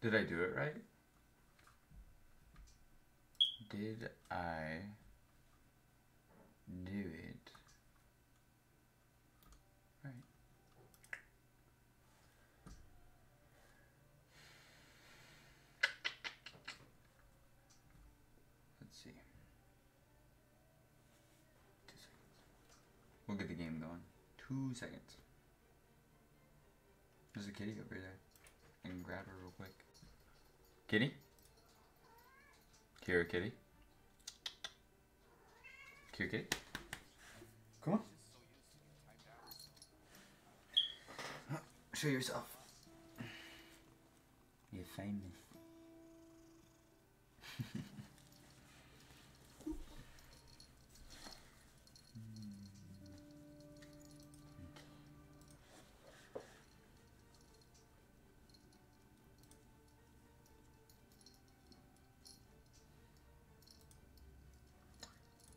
Did I do it right? Did I do it right? Let's see. Two seconds. We'll get the game going. Two seconds. There's a kitty over there. I can grab her real quick. Kitty? Kira kitty? Kira kitty? Come on. Show yourself. You're famous.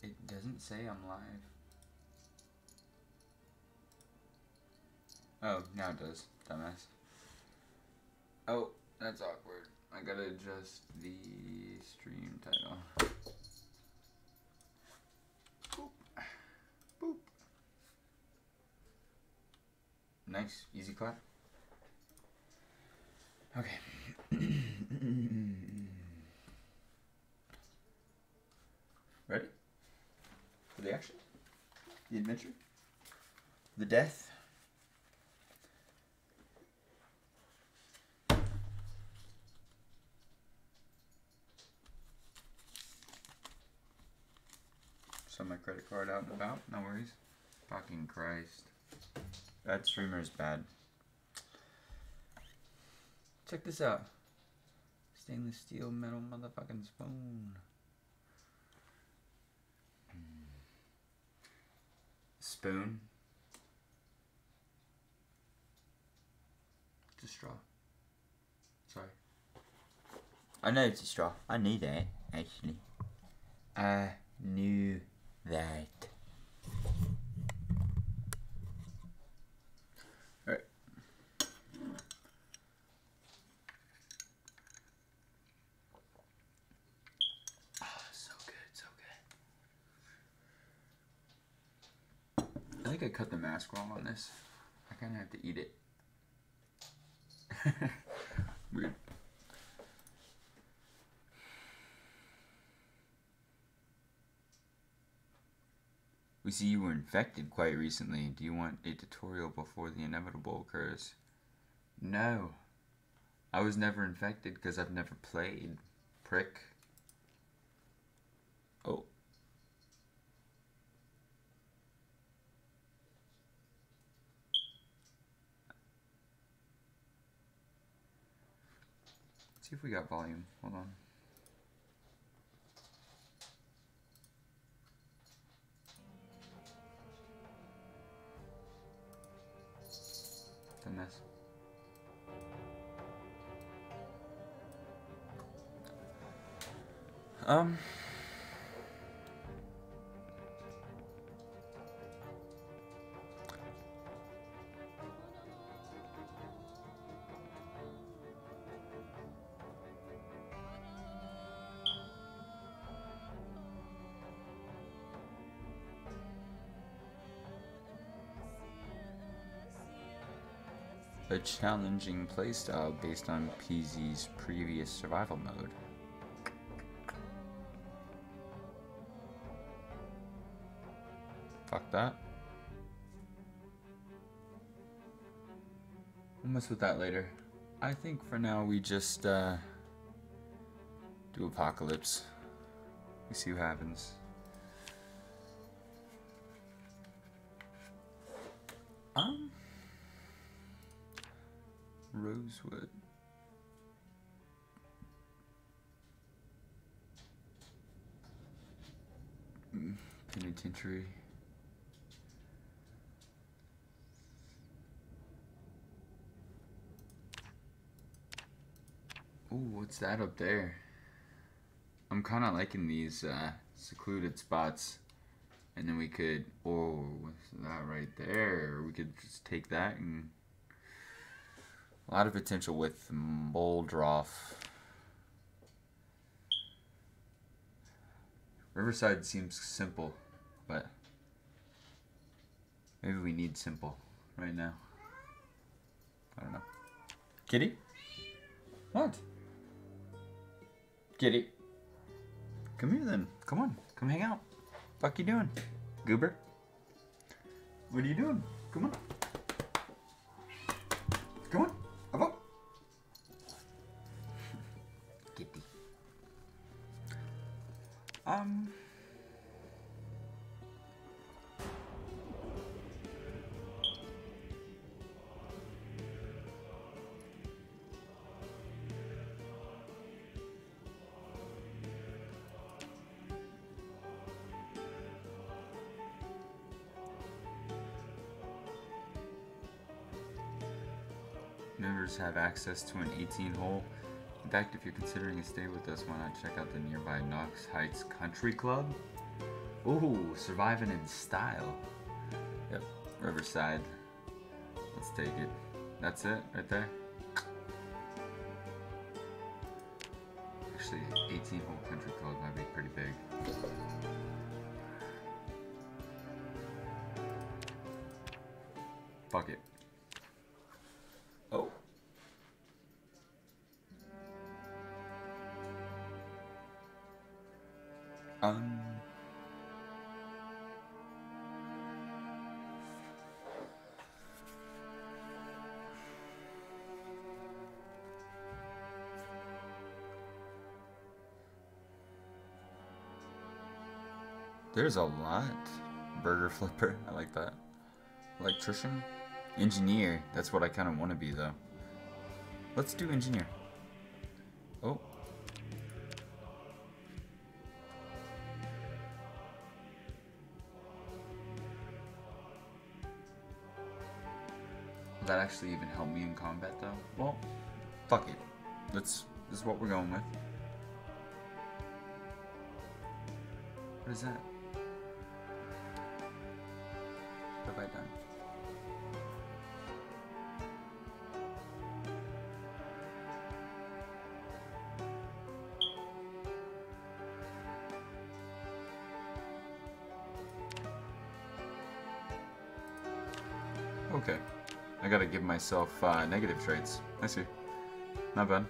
It doesn't say I'm live. Oh, now it does. Dumbass. Oh, that's awkward. I gotta adjust the stream title. Boop. Boop. Nice. Easy clap. Okay. Ready? For the action? The adventure? The death? Send my credit card out and about, no worries. Fucking Christ. That streamer is bad. Check this out. Stainless steel metal motherfucking spoon. Spoon. It's a straw. Sorry. I know it's a straw. I knew that, actually. I knew that. Alright. Ah, so good, so good. I think I cut the mask wrong on this. I kind of have to eat it. Weird. We see you were infected quite recently. Do you want a tutorial before the inevitable occurs? No. I was never infected because I've never played. Prick. Oh. See if we got volume. Hold on. It's a mess. Um. A challenging playstyle based on PZ's previous survival mode. Fuck that. We'll mess with that later. I think for now we just uh, do Apocalypse. We see what happens. Mm, Penitentiary. Ooh, what's that up there? I'm kind of liking these uh, secluded spots. And then we could, oh, what's that right there? We could just take that and A lot of potential with Muldraugh. Riverside seems simple, but maybe we need simple right now. I don't know. Kitty? What? Kitty. Come here then. Come on. Come hang out. Fuck you doing? Goober? What are you doing? Come on. Have access to an 18 hole. In fact, if you're considering a stay with us, why not check out the nearby Knox Heights Country Club? Ooh, surviving in style. Yep, Riverside. Let's take it. That's it, right there. Actually, 18 hole country club might be pretty big. Fuck it. There's a lot. Burger flipper, I like that. Electrician? Engineer, that's what I kind of want to be though. Let's do engineer. Oh. Will that actually even help me in combat though? Well, fuck it. Let's, this is what we're going with. What is that? Okay. I gotta give myself uh, negative traits. I see. Not bad.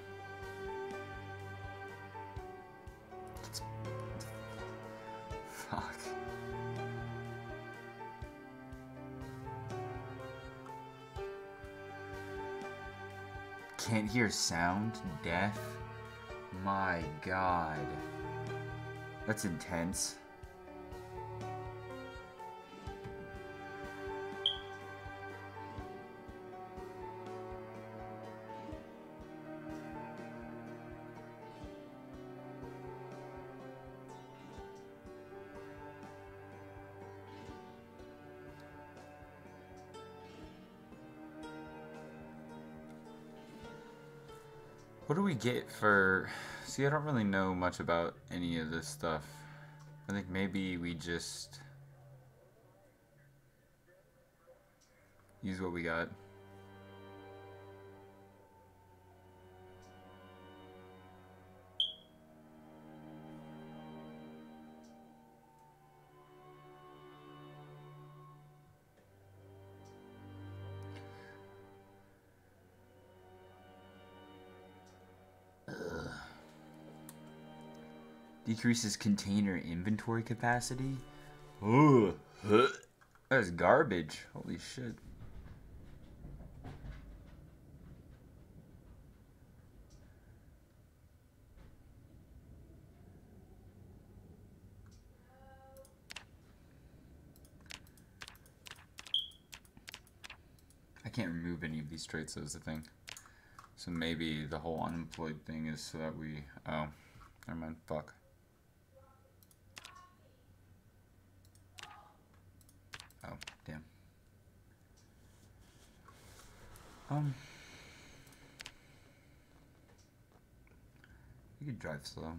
Fuck. Can't hear sound? Deaf? My god. That's intense. Get for... See, I don't really know much about any of this stuff. I think maybe we just... Use what we got. Decreases container inventory capacity? Ugh. That's garbage. Holy shit. I can't remove any of these traits, is the thing. So maybe the whole unemployed thing is so that we... Oh. Never mind. Fuck. Oh, damn. Um. You could drive slow.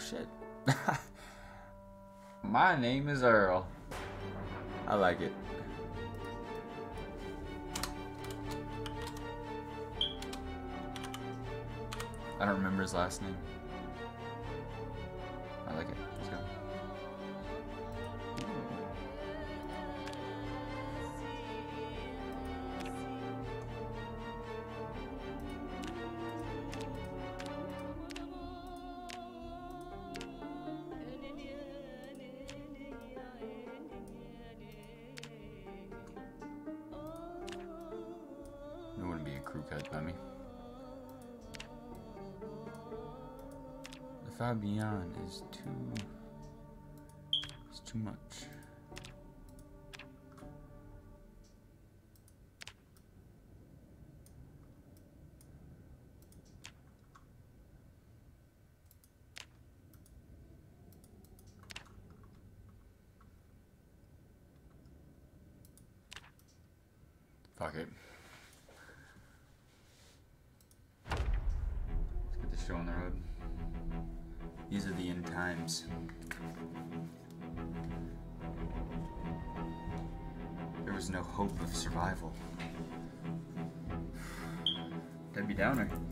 Shit. My name is Earl. I like it. I don't remember his last name. Fabian is too. It's too much. Downer.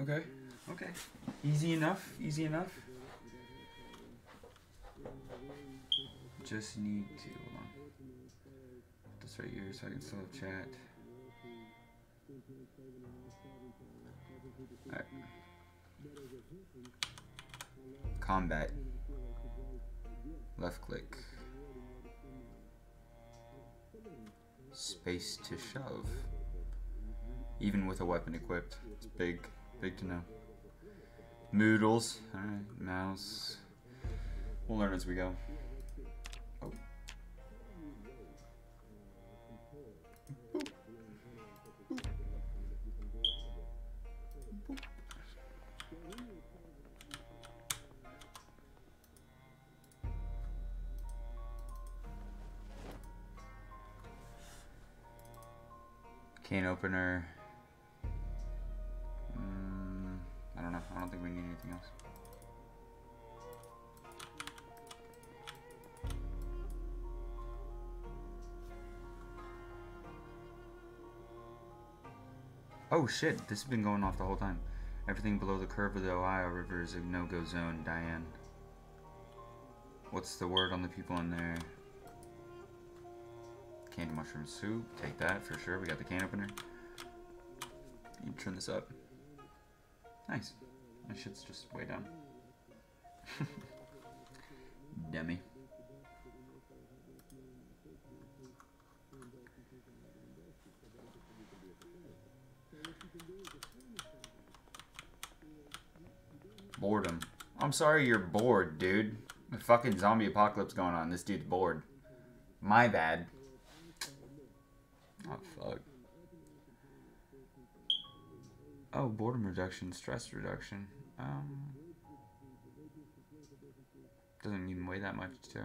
Okay. Okay. Easy enough. Easy enough. Just need to. Hold on. Put This right here so I can still have chat. Alright. Combat. Left click. Space to shove. Even with a weapon equipped. It's big. Big to know. Moodles. Alright, mouse. We'll learn as we go. Opener. Mm, I don't know. I don't think we need anything else. Oh shit, this has been going off the whole time. Everything below the curve of the Ohio River is a no-go zone, Diane. What's the word on the people in there? Candy mushroom soup, take that for sure. We got the can opener. You turn this up. Nice. My shit's just way down. Demi. Boredom. I'm sorry you're bored, dude. The fucking zombie apocalypse going on. This dude's bored. My bad. Oh, fuck. Oh, boredom reduction, stress reduction. Um. doesn't even weigh that much, too.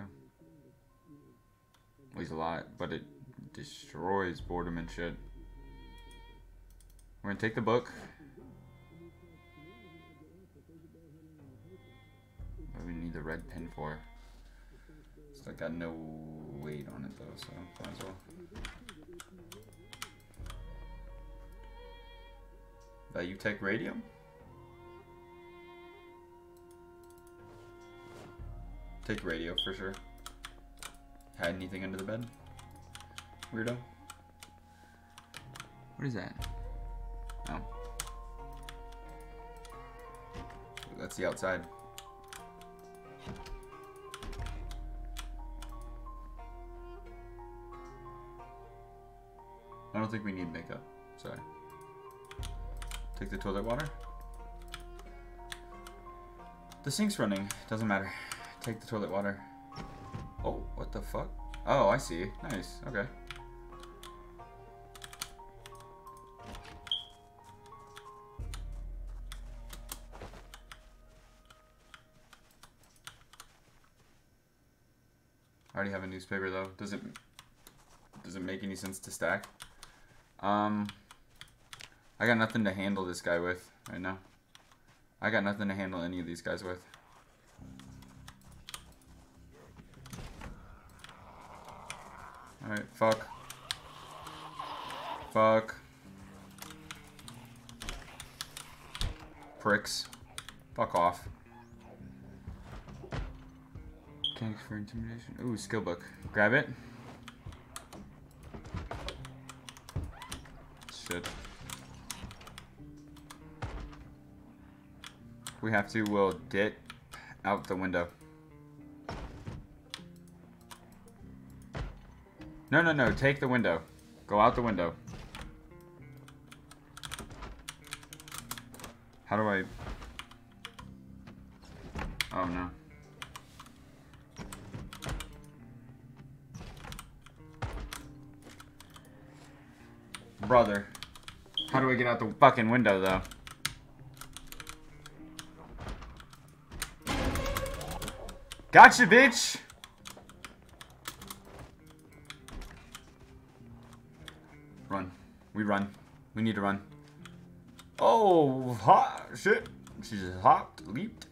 Weighs a lot, but it destroys boredom and shit. We're gonna take the book. What do we need the red pen for? It's like got no weight on it though, so might as well. Uh, Value Tech Radio? Take radio for sure. Had anything under the bed? Weirdo. What is that? Oh. That's the outside. I don't think we need makeup. Sorry. Take the toilet water. The sink's running. Doesn't matter. Take the toilet water. Oh, what the fuck? Oh, I see. Nice. Okay. I already have a newspaper though. Does it does it make any sense to stack? Um I got nothing to handle this guy with right now. I got nothing to handle any of these guys with. Alright, fuck. Fuck. Pricks. Fuck off. Thanks for intimidation. Ooh, skill book. Grab it. Shit. We have to, we'll dip out the window. No, no, no. Take the window. Go out the window. How do I... Oh, no. Brother. How do I get out the fucking window, though? Gotcha, bitch! Run. We run. We need to run. Oh, hot shit. She just hopped, leaped.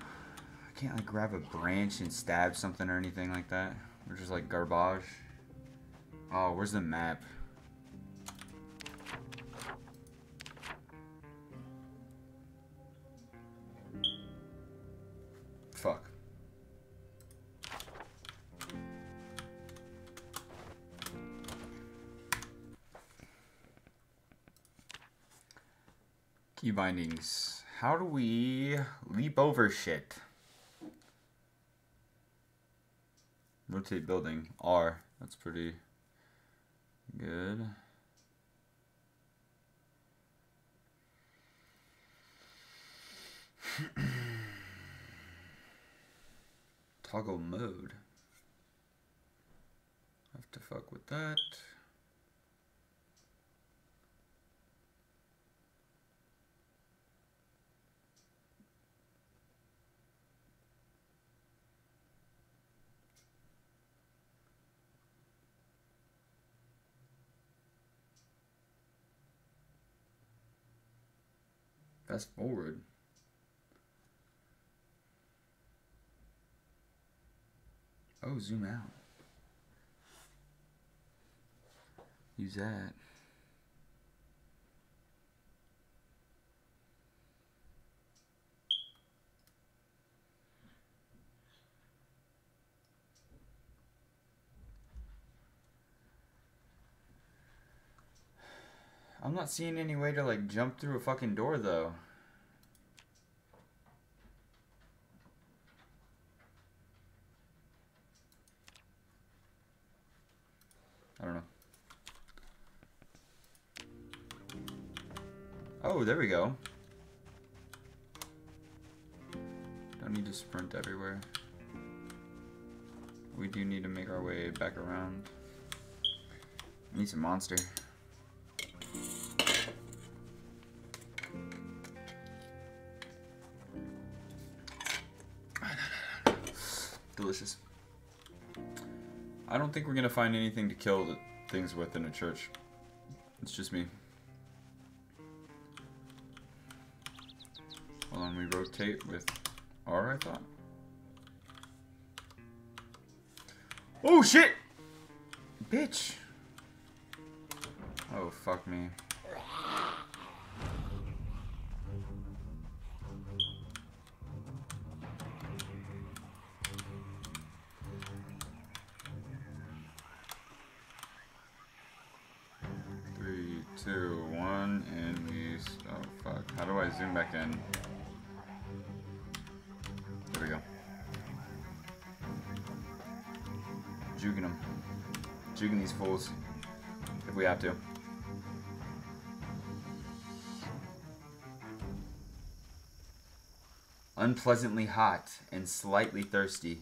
I can't like grab a branch and stab something or anything like that. We're just like garbage. Oh, where's the map? Bindings. How do we leap over shit? Rotate building. R. That's pretty good. Toggle mode. Have to fuck with that. Forward. Oh, zoom out. Use that. I'm not seeing any way to like jump through a fucking door though. Oh, there we go. Don't need to sprint everywhere. We do need to make our way back around. I need some monster. Delicious. I don't think we're going to find anything to kill the things with in a church. It's just me. On, we rotate with R, I thought. Oh shit! Bitch! Oh, fuck me. Fools. If we have to. Unpleasantly hot and slightly thirsty.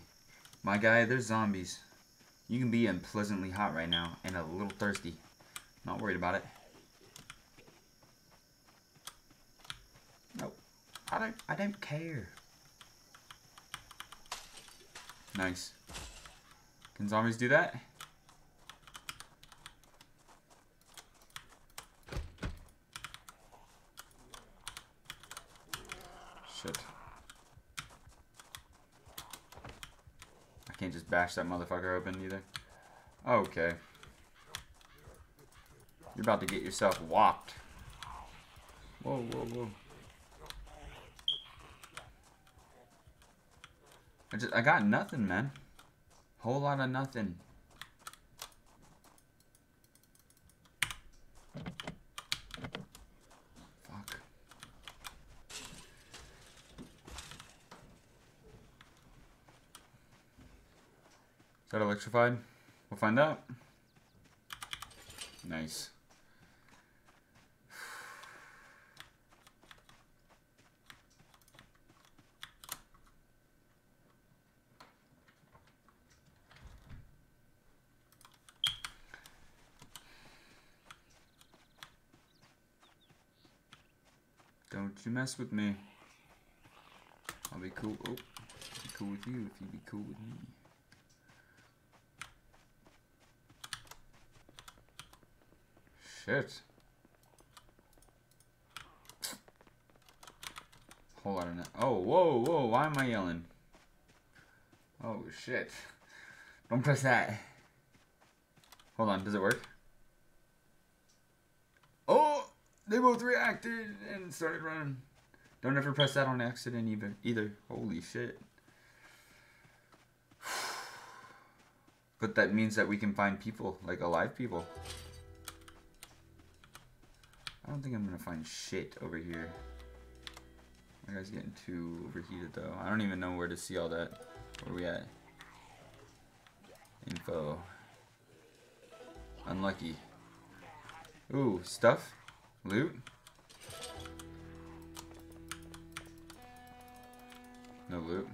My guy, there's zombies. You can be unpleasantly hot right now and a little thirsty. Not worried about it. Nope. I don't I don't care. Nice. Can zombies do that? Shit. I can't just bash that motherfucker open either. Okay. You're about to get yourself whopped. Whoa, whoa, whoa. I just I got nothing, man. Whole lot of nothing. Electrified? We'll find out. Nice. Don't you mess with me. I'll be cool. Oh, be cool with you if you be cool with me. Shit. Whole lot of Oh, whoa, whoa, why am I yelling? Oh, shit. Don't press that. Hold on, does it work? Oh, they both reacted and started running. Don't ever press that on accident even Either. Holy shit. But that means that we can find people, like alive people. I don't think I'm gonna find shit over here. My guy's getting too overheated though. I don't even know where to see all that. Where we at? Info. Unlucky. Ooh, stuff? Loot? No loot.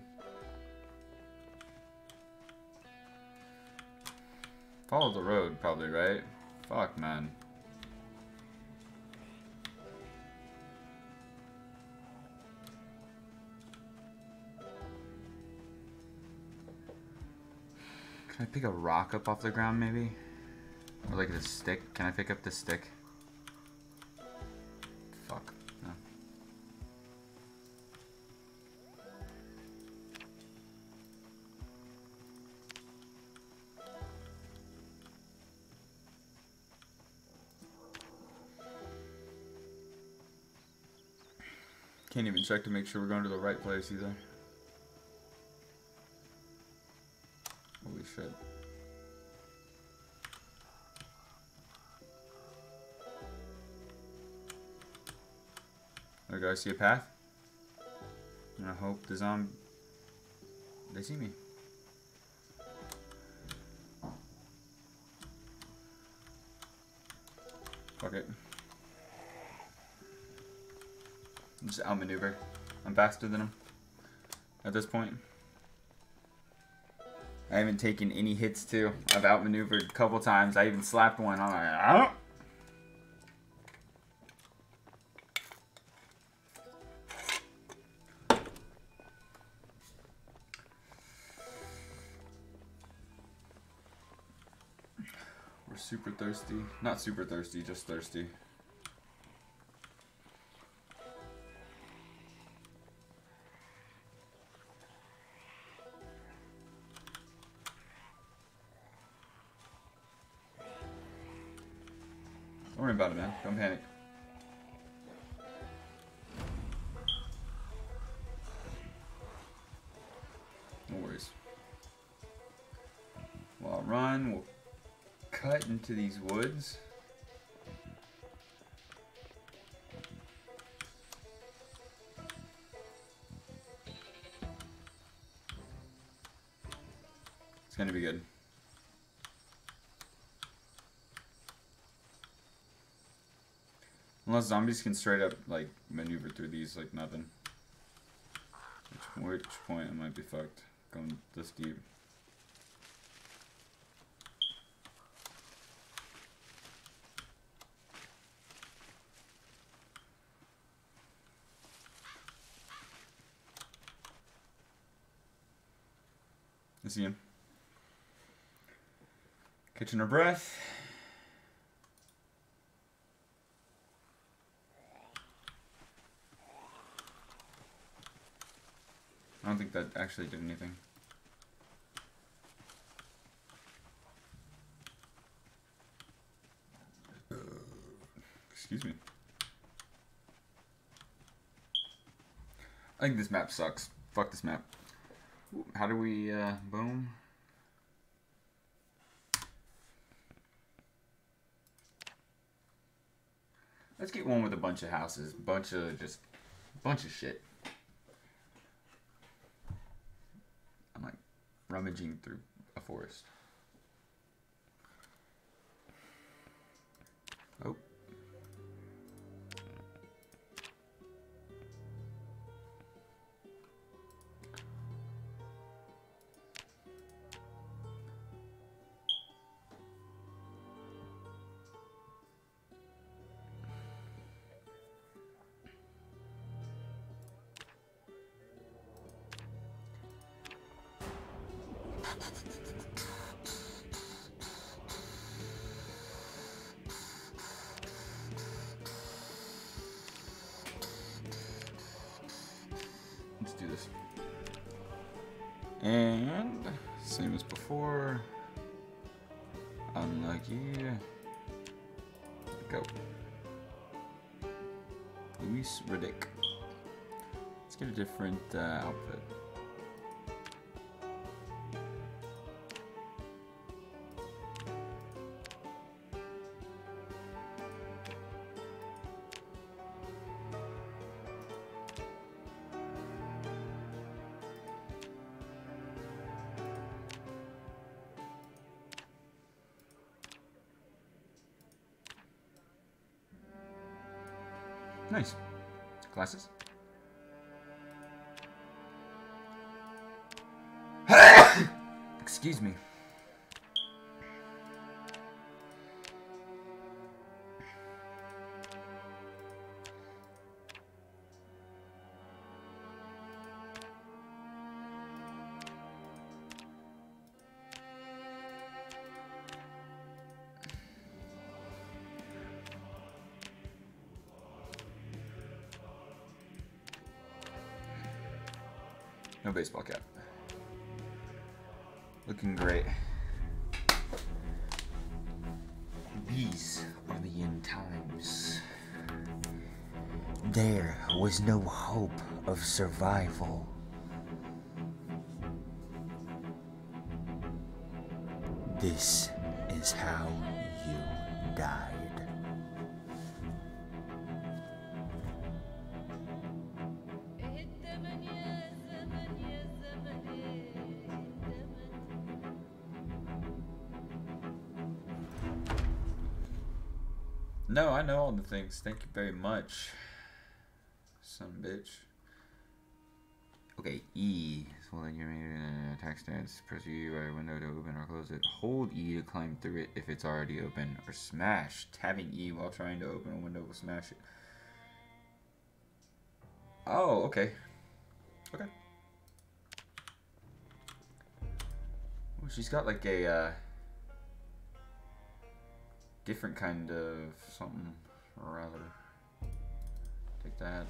Follow the road, probably, right? Fuck, man. Can I pick a rock up off the ground, maybe? Or like a stick? Can I pick up the stick? Fuck. No. Can't even check to make sure we're going to the right place either. Shit. There we go, I see a path. And I hope the zombie... They see me. Fuck it. Just outmaneuver. I'm faster than him. At this point. I haven't taken any hits to. I've outmaneuvered a couple times. I even slapped one. I'm like, ah! We're super thirsty. Not super thirsty, just thirsty. Don't panic. No worries. While I run, we'll cut into these woods. Unless zombies can straight up like maneuver through these like nothing. Which, which point I might be fucked going this deep. I see him. Catching our breath. Think that actually did anything. Excuse me. I think this map sucks. Fuck this map. How do we, uh, boom? Let's get one with a bunch of houses, bunch of just, bunch of shit. I'm like rummaging through a forest. Nice. Glasses? Excuse me. No baseball cap. Looking great. These are the end times. There was no hope of survival. This Thank you very much. Some bitch. Okay, E. So like you're made an attack stance. Press E by window to open or close it. Hold E to climb through it if it's already open. Or smash. Tapping E while trying to open a window will smash it. Oh, okay. Okay. Well, she's got like a uh different kind of something or other. Take that.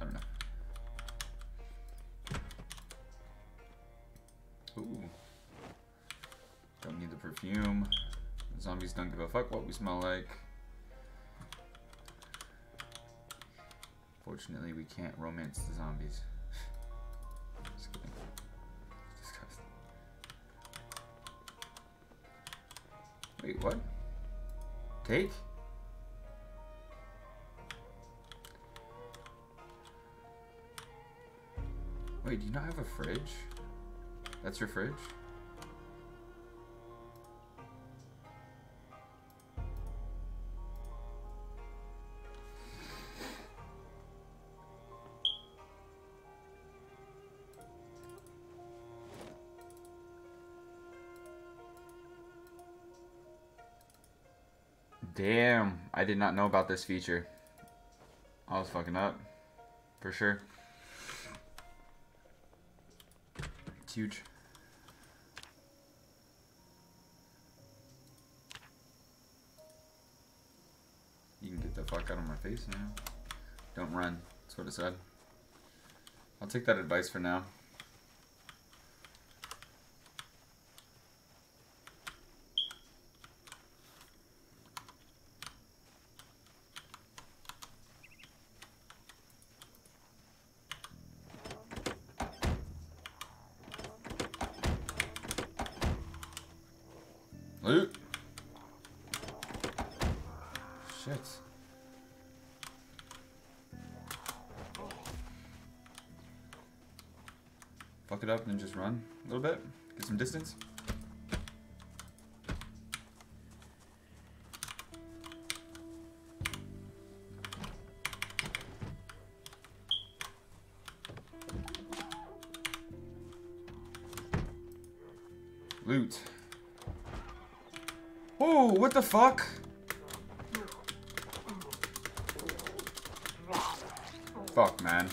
I don't know. Ooh. Don't need the perfume. The Zombies don't give a fuck what we smell like. Fortunately, we can't romance the zombies. What? Take? Wait, do you not have a fridge? That's your fridge? I did not know about this feature. I was fucking up. For sure. It's huge. You can get the fuck out of my face now. Don't run. That's what it said. I'll take that advice for now. The fuck? Fuck, man.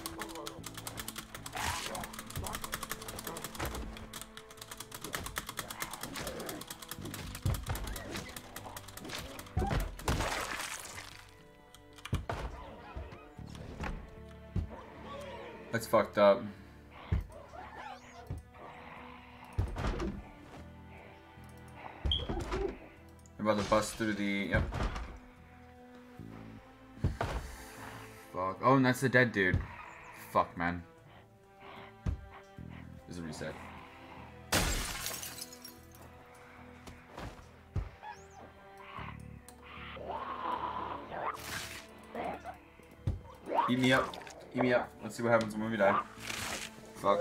That's the dead dude. Fuck, man. There's a reset. Eat me up. Eat me up. Let's see what happens when we die. Fuck.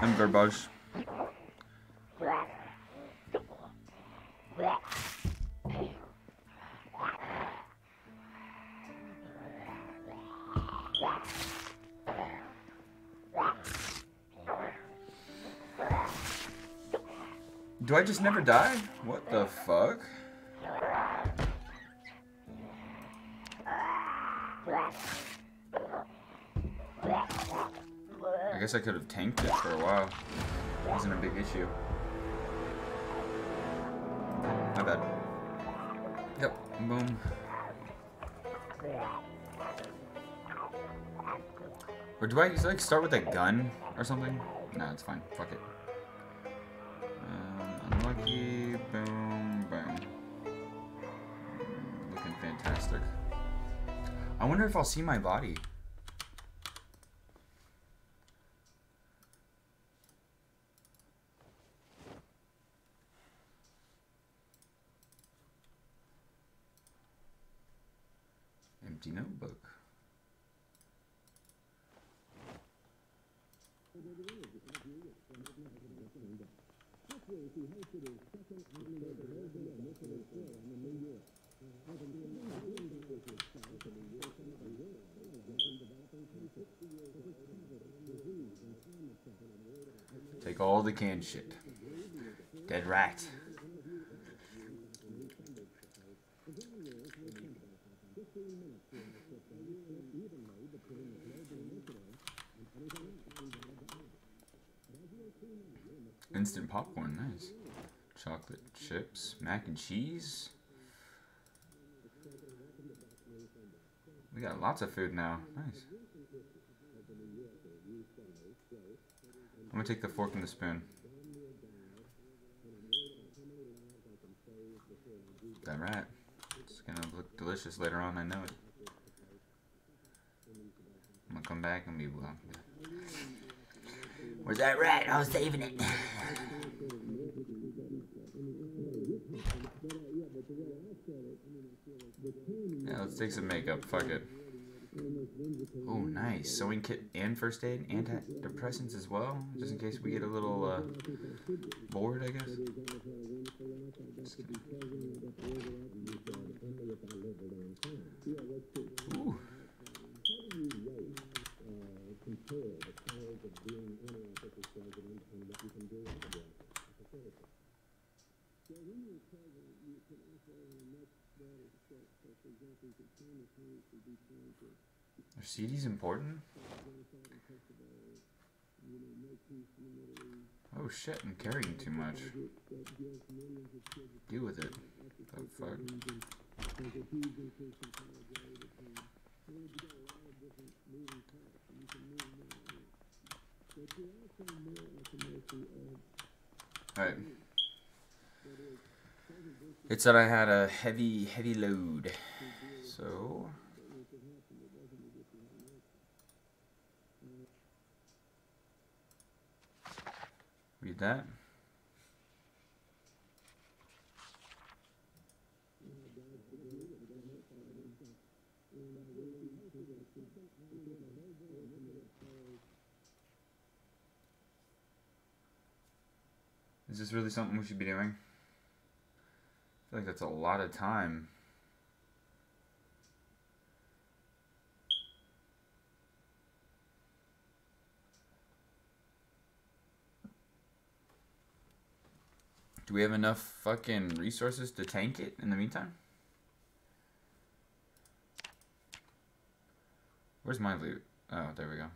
I'm garbage. Do I just never die? What the fuck? I guess I could have tanked it for a while. It Wasn't a big issue. My bad. Yep, boom. Or do I like start with a gun or something? No, it's fine. Fuck it. Um. Boom, boom. Looking fantastic. I wonder if I'll see my body. Empty notebook. Take all the shit. Dead rat. Instant popcorn, nice. Chocolate chips, mac and cheese. We got lots of food now. Nice. I'm gonna take the fork and the spoon. That rat. It's gonna look delicious later on, I know it. I'm gonna come back and be well. Where's that rat? I was saving it. Yeah, let's take some makeup. Fuck it. Oh, nice. Sewing kit and first aid, antidepressants as well, just in case we get a little uh, bored, I guess. Are CDs important? Oh shit, I'm carrying too much. Deal with it. The fuck? Alright. It said I had a heavy, heavy load. So. Read that. Is this really something we should be doing? Feel like that's a lot of time. Do we have enough fucking resources to tank it in the meantime? Where's my loot? Oh, there we go.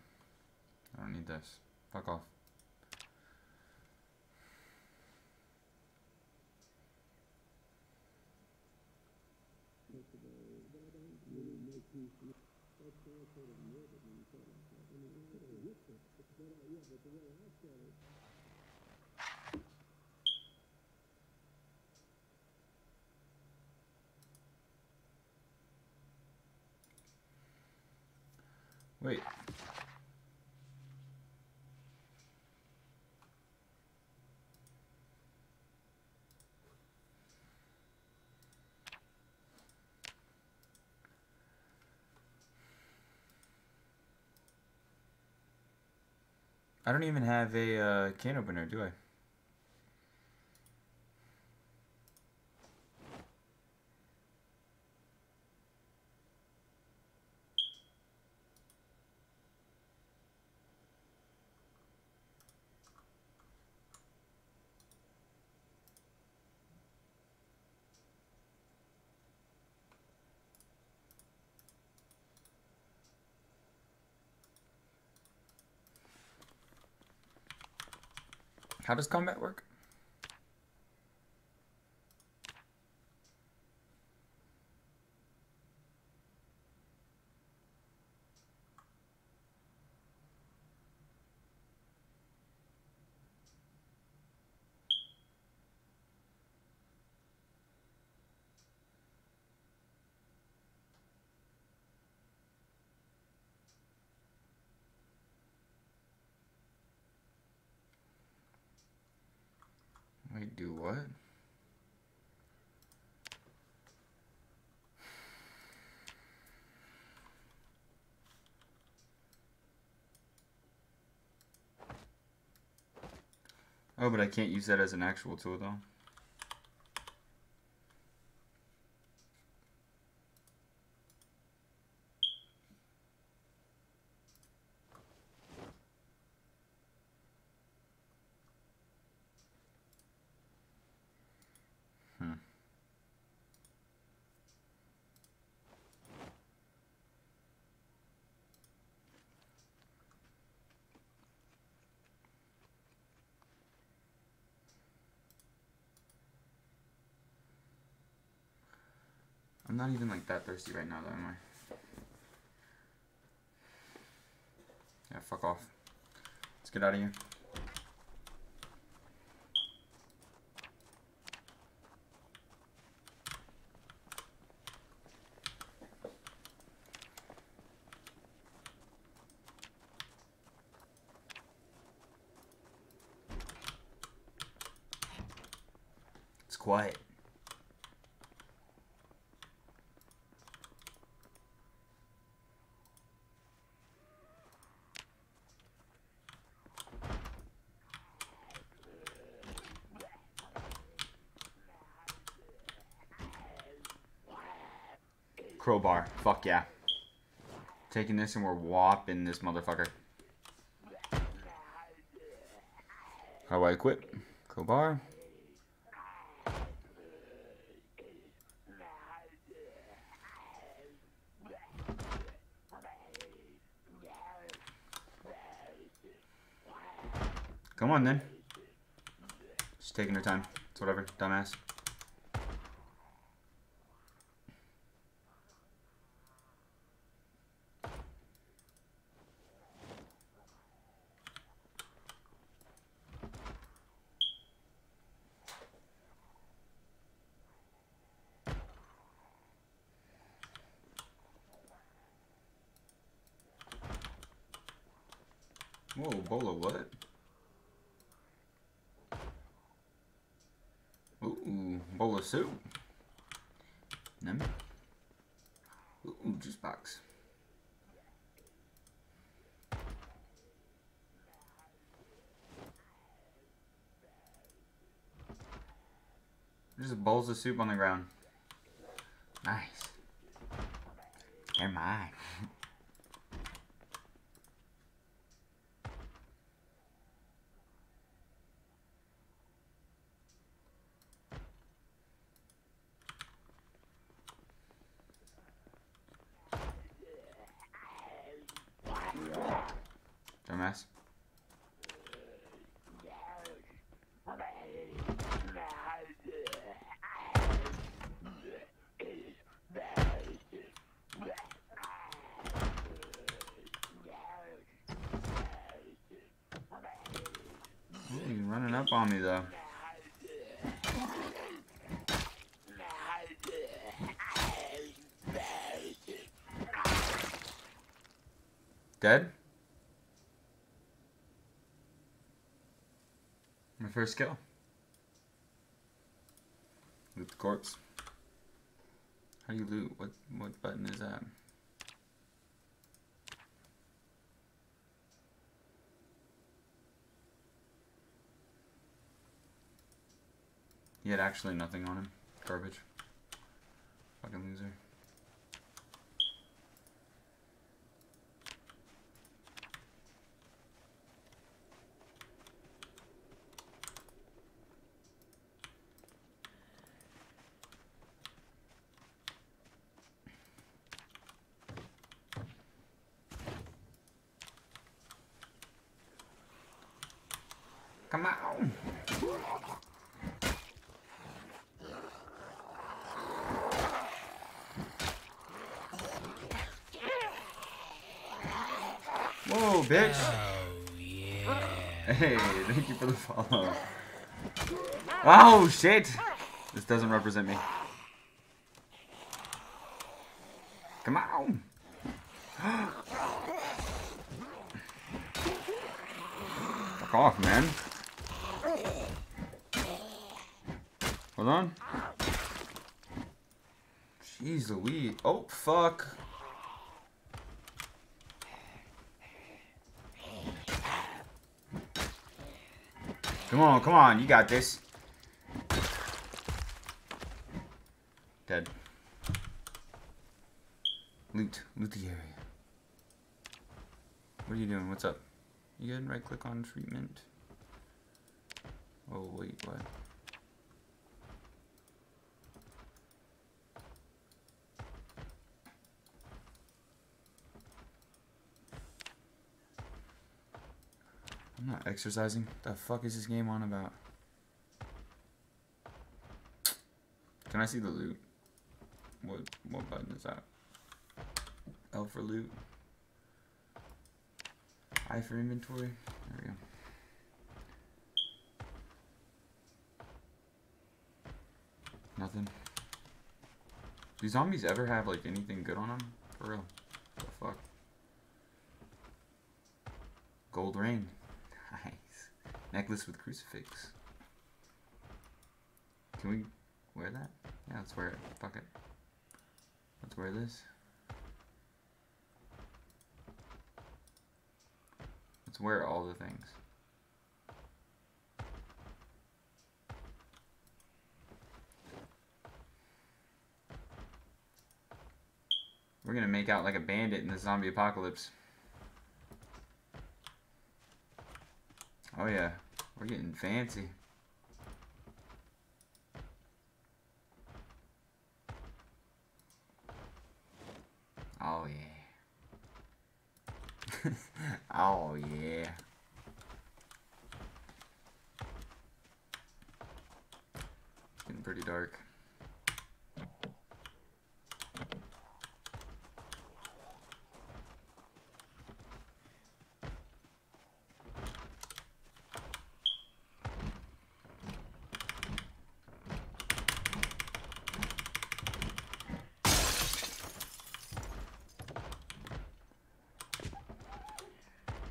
I don't need this. Fuck off. Wait. I don't even have a uh, can opener, do I? How does combat work? Wait, do what? Oh, but I can't use that as an actual tool though. I'm not even like that thirsty right now, though, am I? Yeah, fuck off. Let's get out of here. It's quiet. Crowbar. Fuck yeah. Taking this and we're whopping this motherfucker. How do I equip? Crowbar. Come on then. She's taking her time. It's whatever, dumbass. Whoa, Bola, what? Ooh, bowl of soup. Nummy. Ooh, juice box. There's bowls of soup on the ground. Nice. They're mine. Dumbass. Ooh, you running up on me though. Dead? My first kill. Loot the corpse. How do you loot? What what button is that? He had actually nothing on him. Garbage. Fucking loser. Come on. Whoa, bitch. Oh, yeah. Hey, thank you for the follow. Oh, shit. This doesn't represent me. Come on. Fuck off, man. Hold on. Jeez Louise. Oh, fuck. Come on, come on, you got this. Dead. Loot. Loot the area. What are you doing? What's up? You good? Right click on treatment. Oh, wait, what? I'm not exercising. The fuck is this game on about? Can I see the loot? What what button is that? L for loot. I for inventory. There we go. Nothing. Do zombies ever have like anything good on them? For real? What the fuck? Gold ring. Necklace with crucifix. Can we wear that? Yeah, let's wear it. Fuck it. Let's wear this. Let's wear all the things. We're gonna make out like a bandit in the zombie apocalypse. Oh yeah, we're getting fancy. Oh yeah. oh yeah. It's getting pretty dark.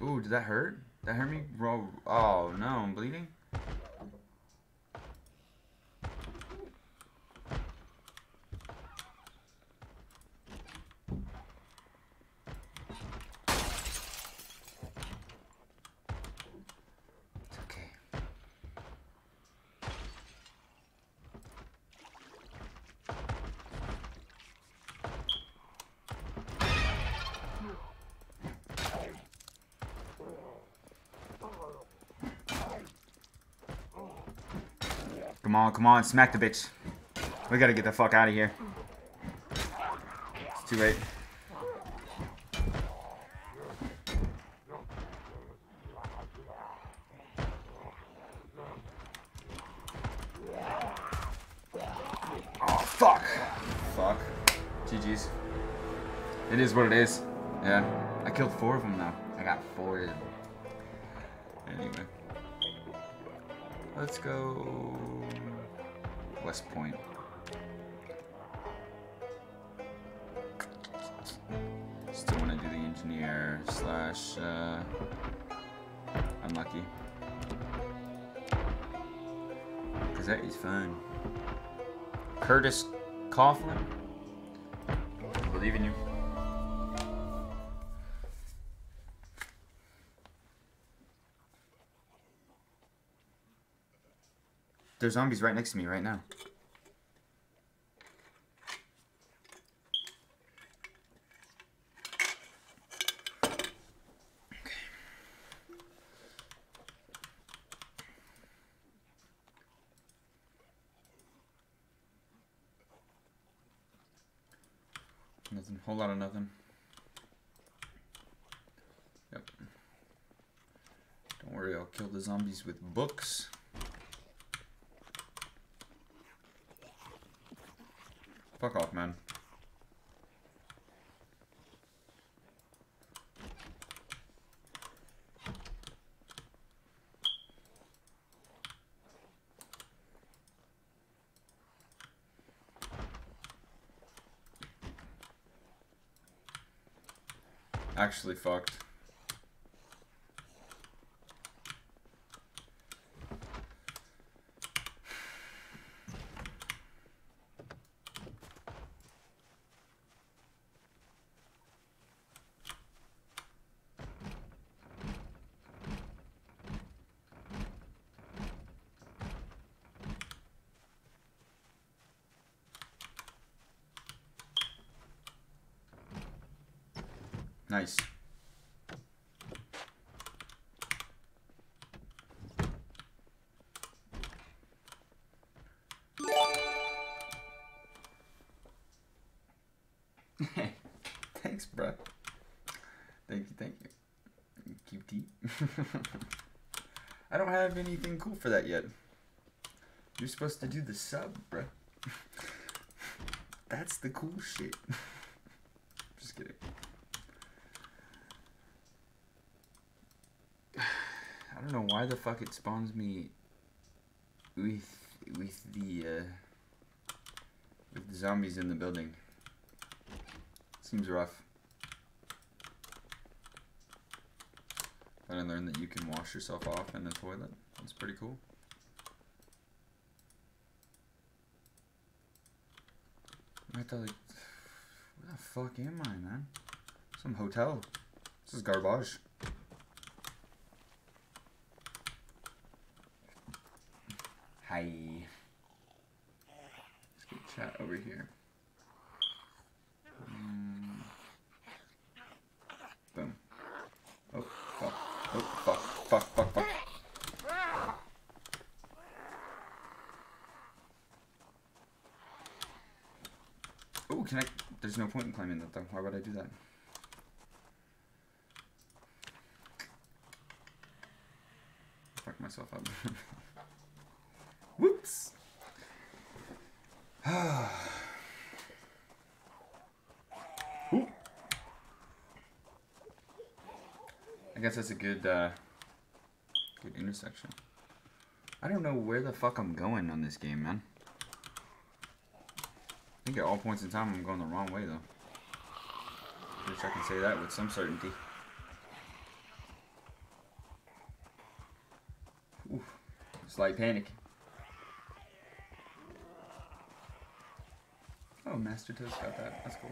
Ooh, did that hurt? That hurt me? Bro, oh no, I'm bleeding? It's okay. Come on, smack the bitch. We gotta get the fuck out of here. It's too late. Oh, fuck. Fuck. GG's. It is what it is. Yeah. I killed four of them now. I got four of them. Anyway. Let's go West Point. Still want to do the engineer slash uh, unlucky. Cause that is fun. Curtis Coughlin. I believe in you. There's zombies right next to me right now. Nothing, whole lot of nothing. Yep. Don't worry, I'll kill the zombies with books. Fuck off, man. Actually fucked. Nice. Thanks, bro. Thank you, thank you. QT. I don't have anything cool for that yet. You're supposed to do the sub, bro. That's the cool shit. Just kidding. I don't know why the fuck it spawns me with with the uh, with the zombies in the building. Seems rough. But I learned that you can wash yourself off in the toilet. That's pretty cool. I thought like, where the fuck am I, man? Some hotel. This is garbage. Hi. Let's get chat over here. Mm. Boom. Oh, fuck. Oh, fuck. Fuck, fuck, fuck. Oh, can I? There's no point in climbing that though. Why would I do that? Fuck myself up. Whoops. I guess that's a good, uh, good intersection. I don't know where the fuck I'm going on this game, man. Think at all points in time I'm going the wrong way though. Wish I can say that with some certainty. Ooh, slight panic. Oh, Master Toast got that. That's cool.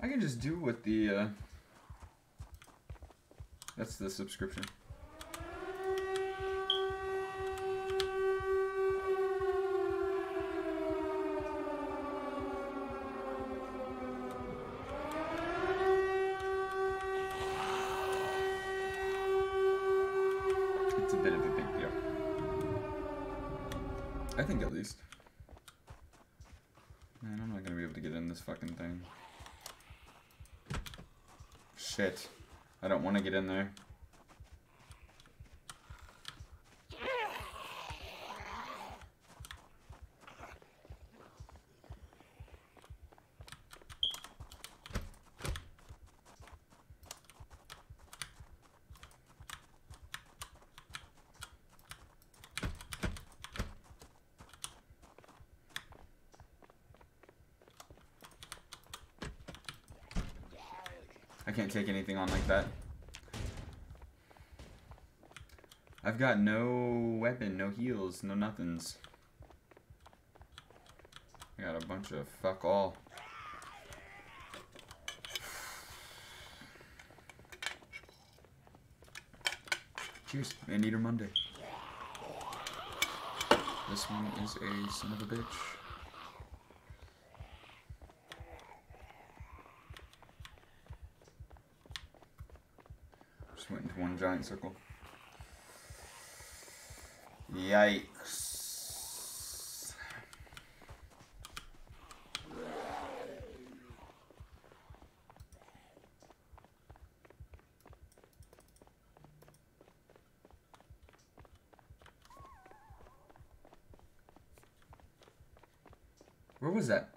I can just do what the, uh... That's the subscription. It's a bit of a big deal. I think at least. Man, I'm not gonna be able to get in this fucking thing. Shit. I don't want to get in there. Take anything on like that. I've got no weapon, no heals, no nothings. I got a bunch of fuck all. Cheers, Anteater Monday. This one is a son of a bitch. Just went into one giant circle. Yikes. Where was that?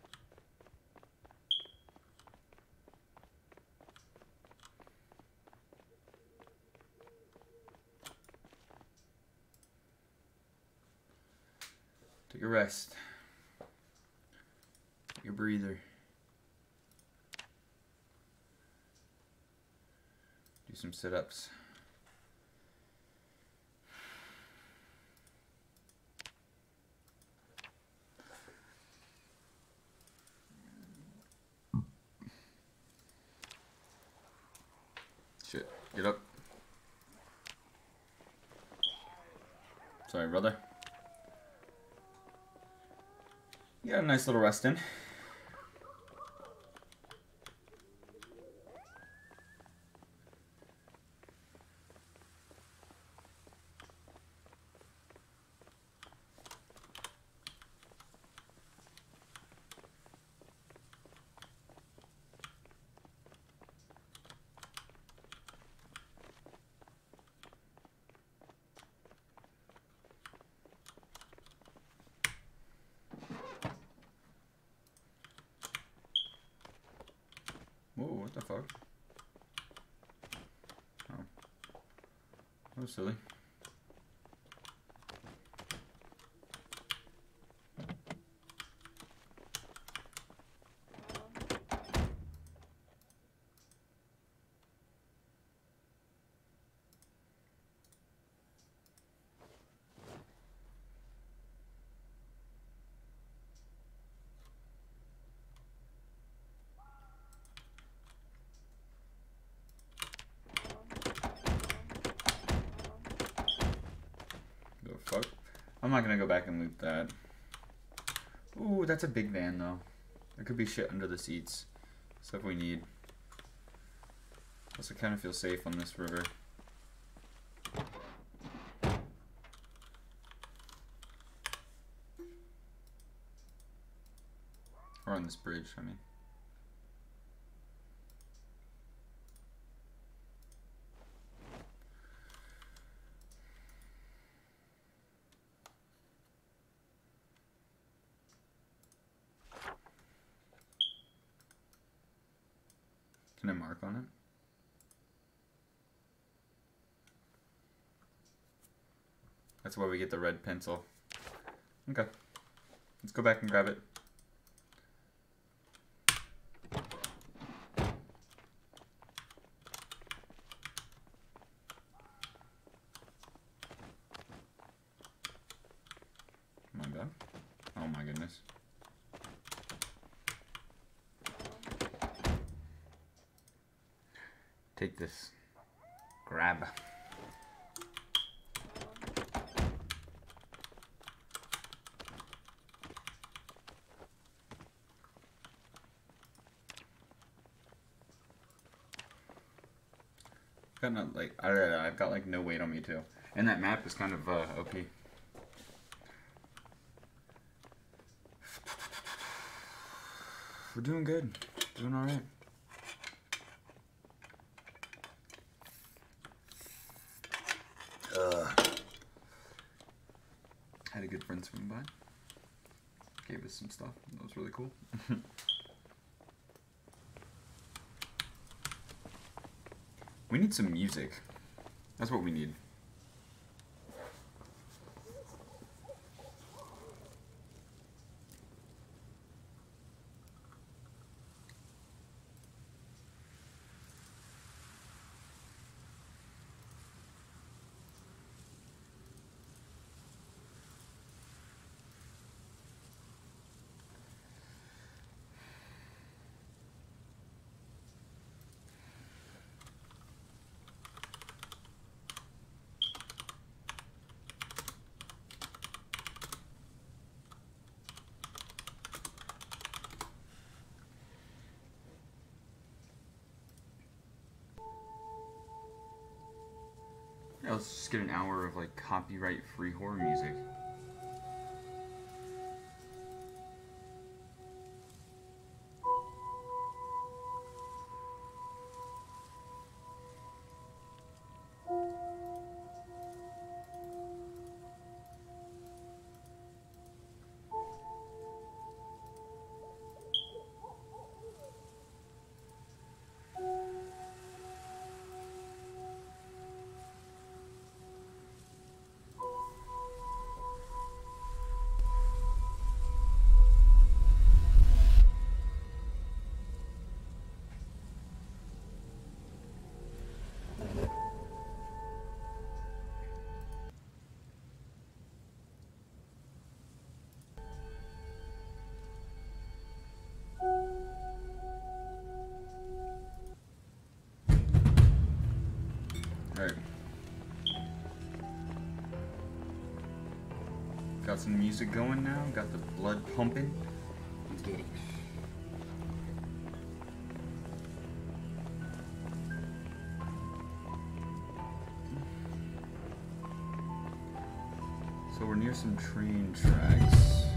Take a rest. Take a breather. Do some sit ups. Shit, get up. Sorry, brother. You got a nice little rest in. Silly. The fuck? I'm not gonna go back and loot that. Ooh, that's a big van though. There could be shit under the seats. Stuff we need. Also kind of feel safe on this river. Or on this bridge, I mean. Can I mark on it? That's where we get the red pencil. Okay. Let's go back and grab it. My bad. Oh my goodness. Take this. Grab. Got like I don't know, I've got like no weight on me too, and that map is kind of uh, OP. We're doing good, doing all right. Had a good friend swing by. Gave us some stuff. That was really cool. we need some music. That's what we need. Get an hour of like copyright free horror music. Got some music going now, got the blood pumping. So we're near some train tracks.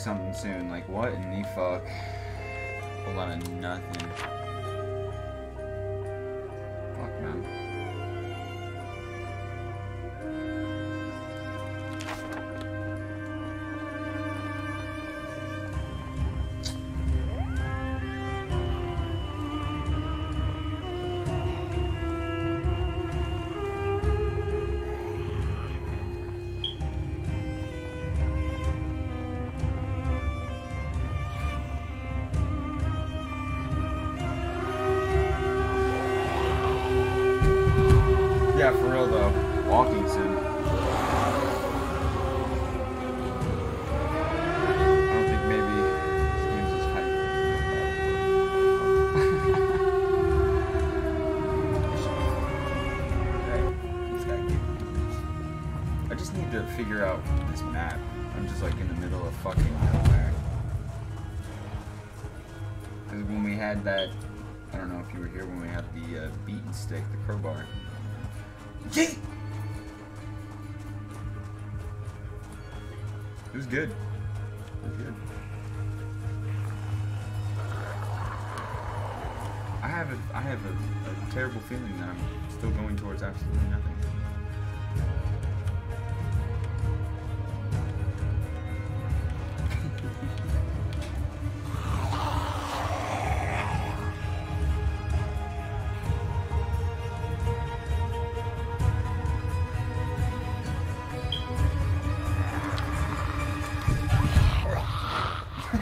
Something soon. Like, what in the fuck? A lot of nothing. Stick, the crowbar. Yeet! It was good. It was good. I have a I have a, a terrible feeling that I'm still going towards absolutely nothing.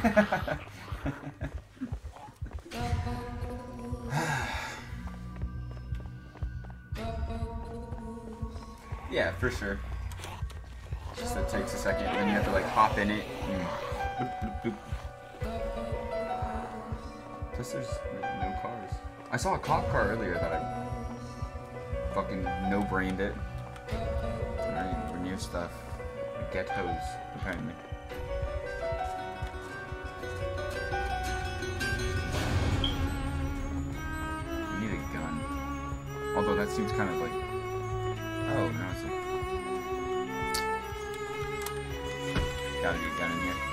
yeah, for sure. Just that takes a second, then you have to like hop in it. And boop, boop, boop. Plus, there's no cars. I saw a cop car earlier that I fucking no-brained it. Alright, we're near stuff. Ghettos, apparently. Although that seems kind of like. Oh, no, it's a. Gotta be a gun in here.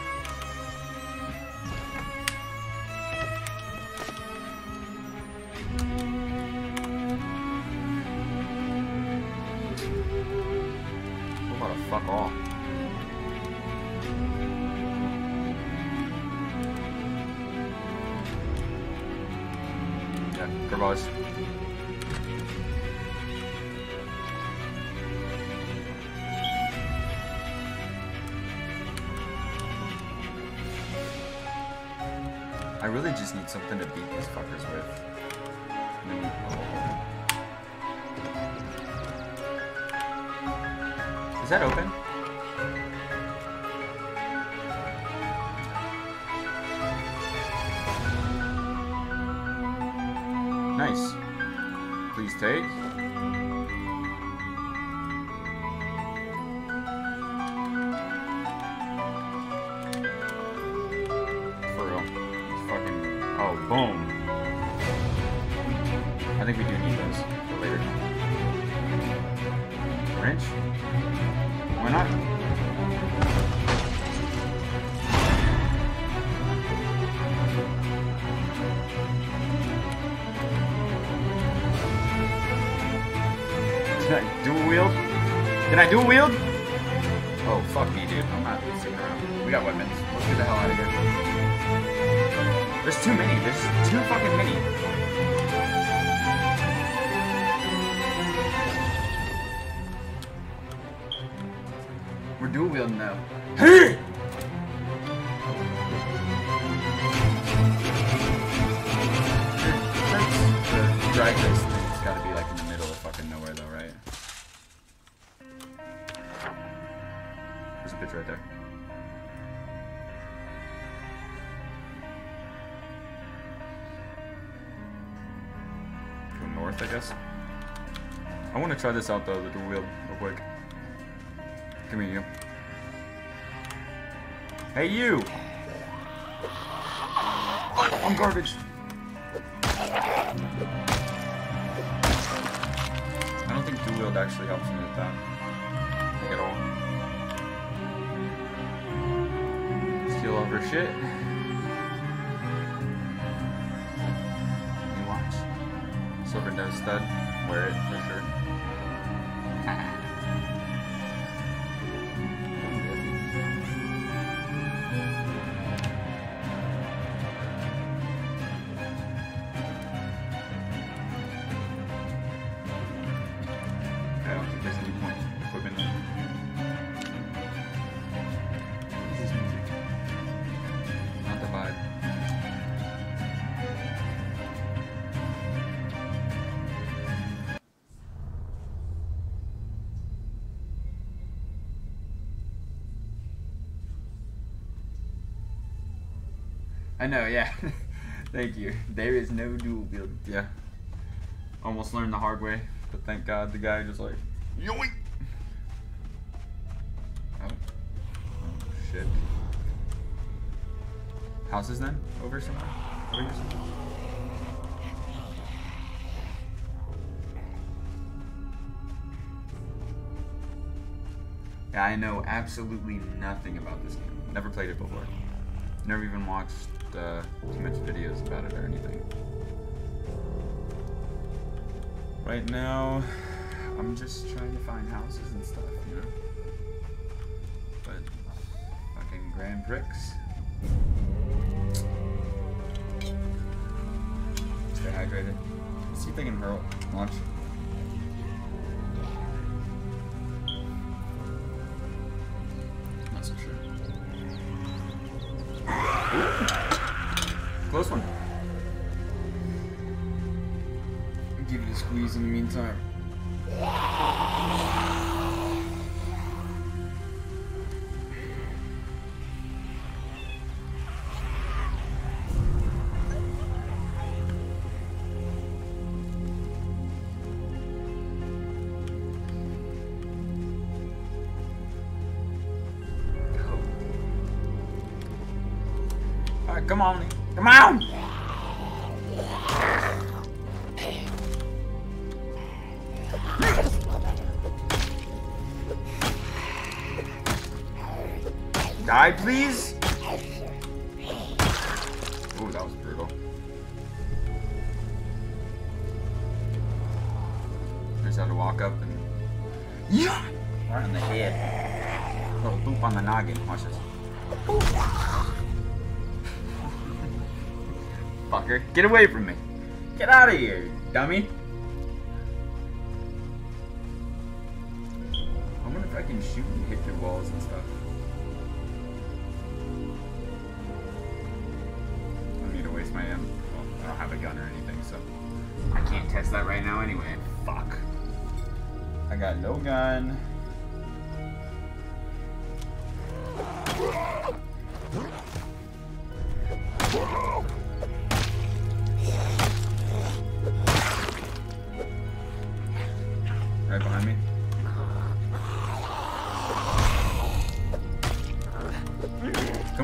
I really just need something to beat these fuckers with. Is that open? Nice. Please take. Dual wield? Did I dual wield? Oh, fuck me, dude. I'm not sticking around. We got weapons. Let's get the hell out of here. There's too many. There's too fucking many. Try this out though, the dual wield, real quick. Come here, you. Hey, you! I know, yeah. Thank you. There is no dual build. Yeah. Almost learned the hard way, but thank God the guy just like, yoink! Oh. shit. Houses then? Over somewhere? Over here somewhere? Yeah, I know absolutely nothing about this game. Never played it before. Never even watched uh, too much videos about it or anything. Right now, I'm just trying to find houses and stuff, you know? But, fucking Grand Prix. Stay hydrated. Let's see if they can hurl launch. Close one. Give you a squeeze in the meantime. Die, please! Ooh, that was brutal. Just had to walk up and... Yeah! Right on the head. Little boop on the noggin. Watch this. Fucker, get away from me. Get out of here, dummy.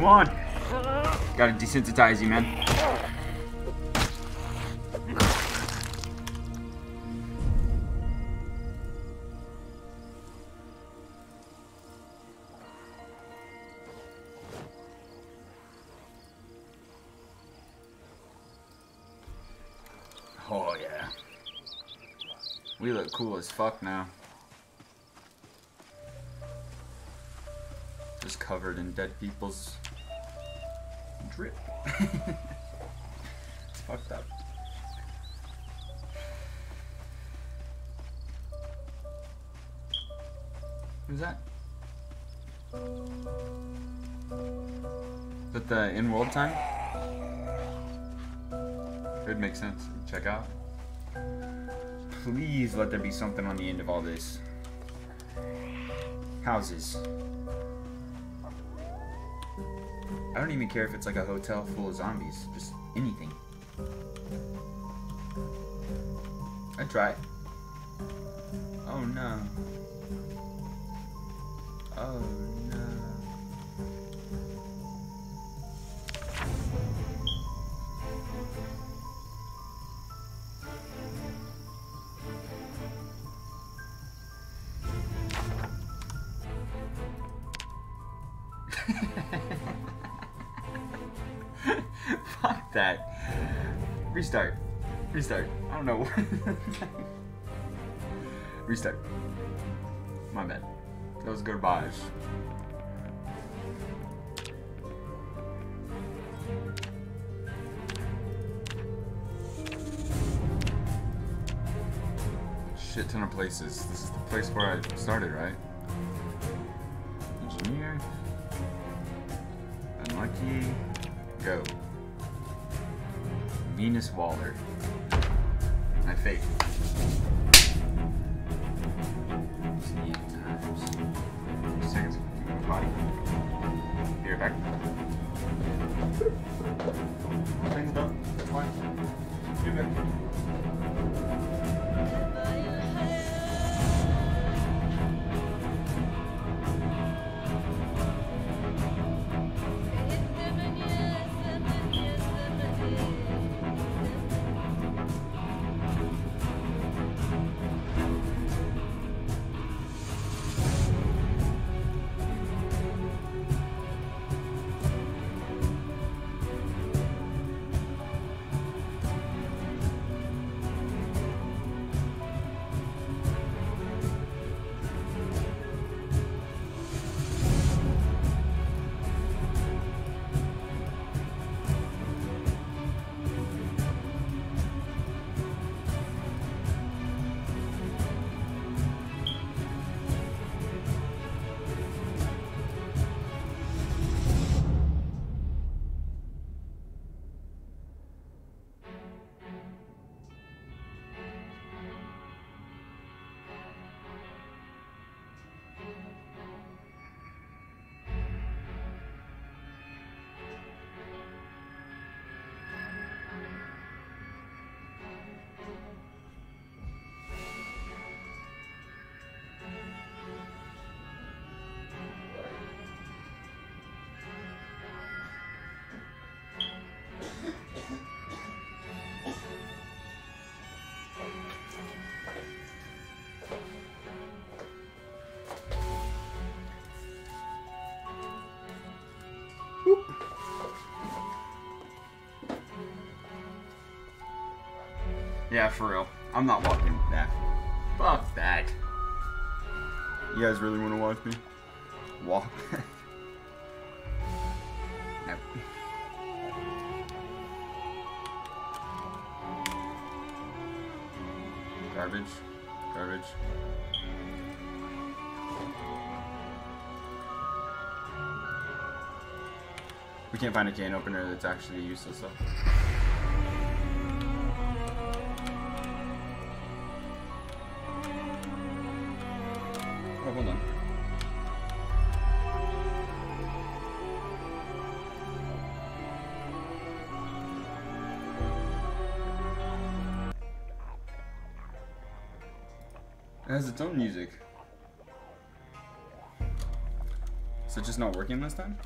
Come on! Gotta desensitize you, man. Oh, yeah. We look cool as fuck now. Just covered in dead people's drip. it's fucked up. Who's that? Is that the in-world time? Could make sense. Check out. Please let there be something on the end of all this. Houses. I don't even care if it's like a hotel full of zombies. Just anything. I'd try. Oh no. Oh no. Don't know. Restart. My bad. Those goodbyes. Shit ton of places. This is the place where I started, right? Engineer. Unlucky. Go. Venus Waller. My fate. See times. Seconds. Body. Be right back. Things done. That's fine. Be back. Yeah, for real. I'm not walking that. Fuck that. You guys really want to watch me walk? nope. Garbage. Garbage. We can't find a can opener that's actually useless though. Its own music. Is it just not working this time?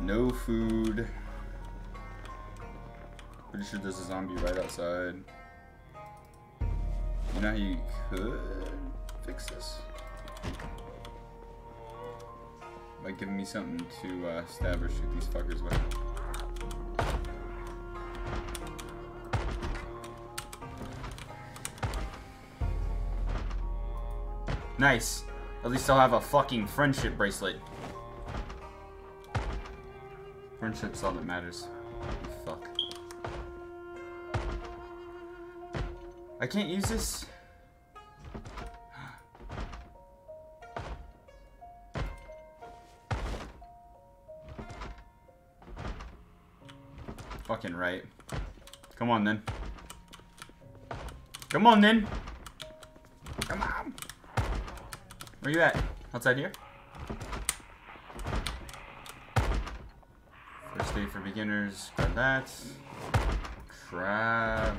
No food. Pretty sure there's a zombie right outside. You know how you could fix this? By giving me something to uh, stab or shoot these fuckers with. Nice. At least I'll have a fucking friendship bracelet. Friendship's all that matters. Fuck. I can't use this. Fucking right. Come on then. Come on then. Where you at? Outside here? First aid for beginners. Grab that. Crab.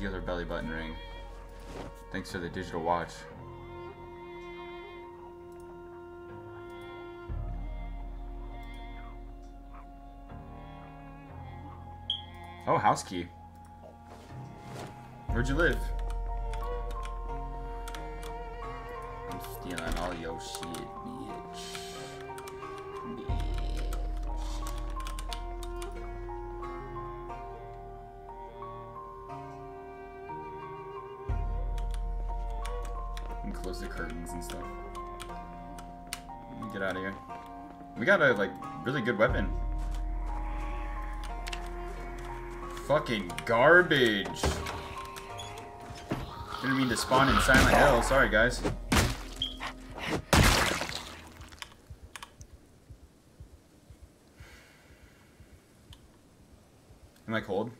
Nice. Dealer belly button ring. Thanks for the digital watch. Oh, house key. Where'd you live? I'm stealing all your shit, bitch. We got a like really good weapon. Fucking garbage. Didn't mean to spawn in Silent Hill. Sorry, guys. Am I cold?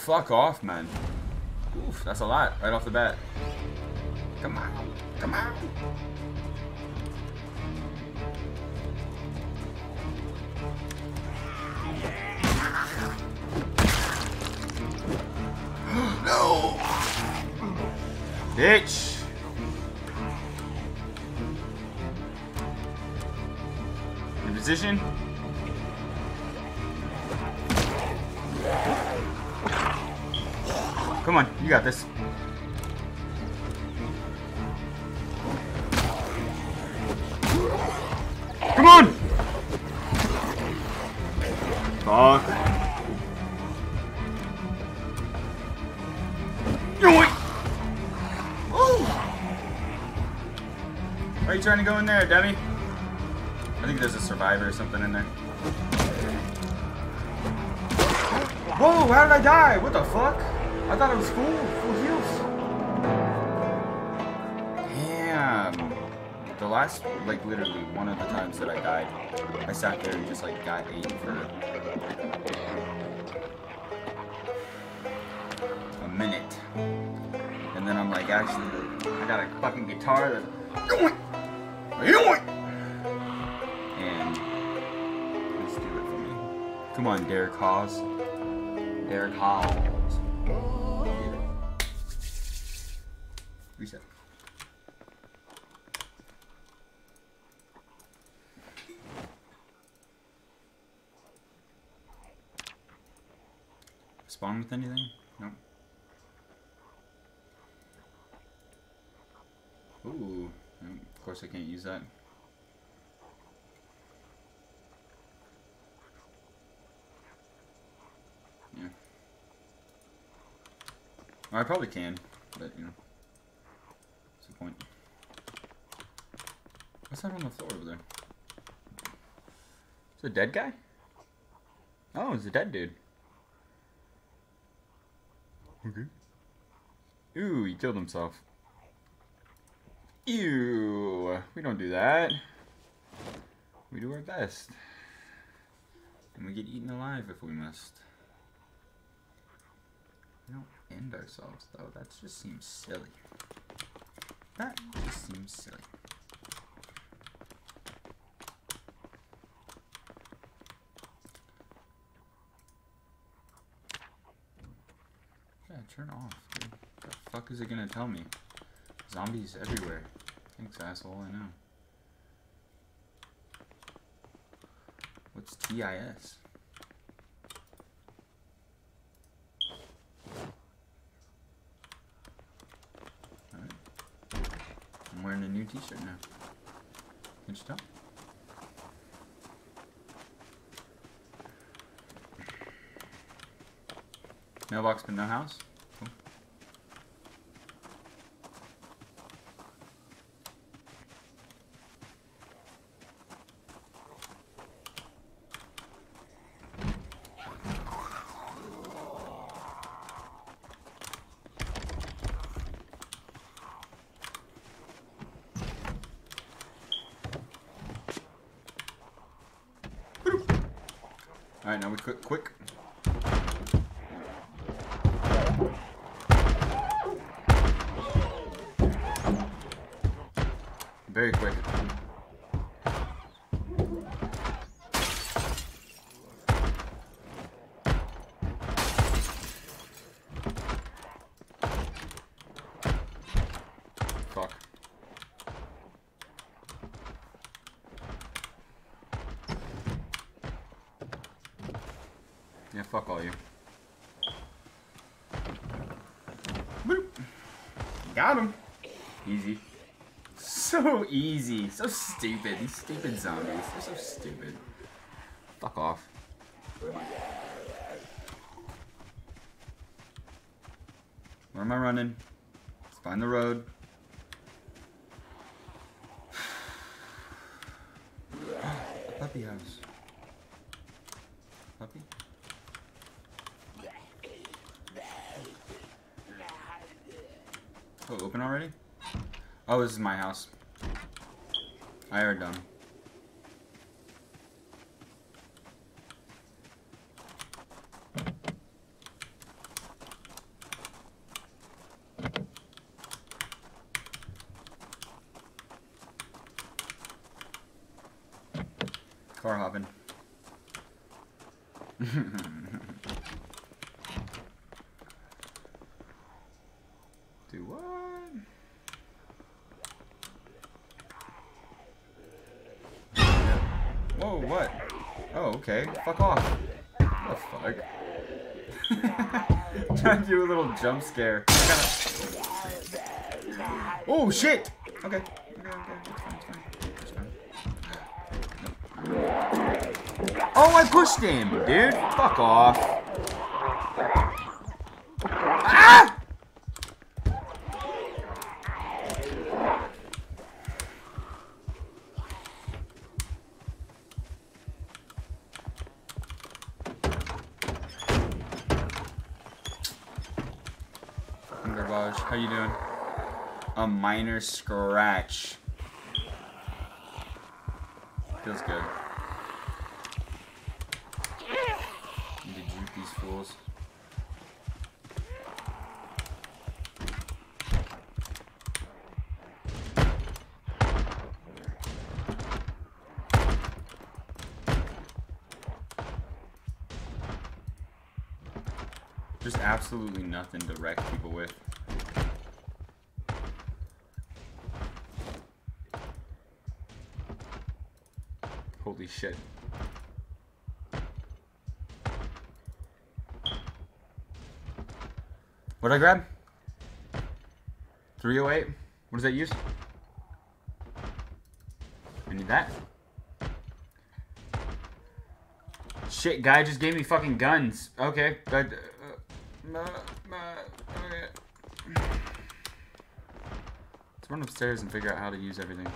Fuck off, man. Oof, that's a lot right off the bat. Come on. Come on. no! Bitch! In position? You got this. Come on! Fuck. Why are you trying to go in there, dummy? I think there's a survivor or something in there. Whoa, how did I die? What the fuck? I thought it was full, full heals. Damn. The last, like literally one of the times that I died, I sat there and just like got eight for a minute. And then I'm like, actually, I got a fucking guitar that. Yoink! Yoink! And let's do it for me. Come on, Derek Hawes. Derek Hawes. With anything? Nope. Ooh. Mm, Of course I can't use that. Yeah. Well, I probably can, but you know. What's the point? What's that on the floor over there? Is it a dead guy? Oh, it's a dead dude. Okay. Ooh, he killed himself. Ew, we don't do that. We do our best. And we get eaten alive if we must. We don't end ourselves, though. That just seems silly. That just seems silly. Turn off. What the fuck is it gonna tell me? Zombies everywhere. Thanks, asshole, I know. What's TIS? Alright. I'm wearing a new t-shirt now. Can't you tell? Mailbox but no house? Cool. Alright, now we quick quick. Very quick. Fuck. Yeah, fuck all you. Boop. Got him. Easy. So easy. So stupid. These stupid zombies. They're so stupid. Fuck off. Where am I running? Let's find the road. A puppy house. Puppy? Oh, open already? Oh, this is my house. I are done. Car hopping. Do what? Whoa, what? Oh, okay. Fuck off. What the fuck? Trying to do a little jump scare. Oh, shit! Okay. Oh, I pushed him, dude. Fuck off. Ah! Garbage, how you doing? A minor scratch. Feels good. Need to juke these fools. Just absolutely nothing to wreck people with. Shit. What'd I grab? 308? What does that use? I need that. Shit, guy just gave me fucking guns. Okay, good. Uh, uh, uh, okay. Let's run upstairs and figure out how to use everything.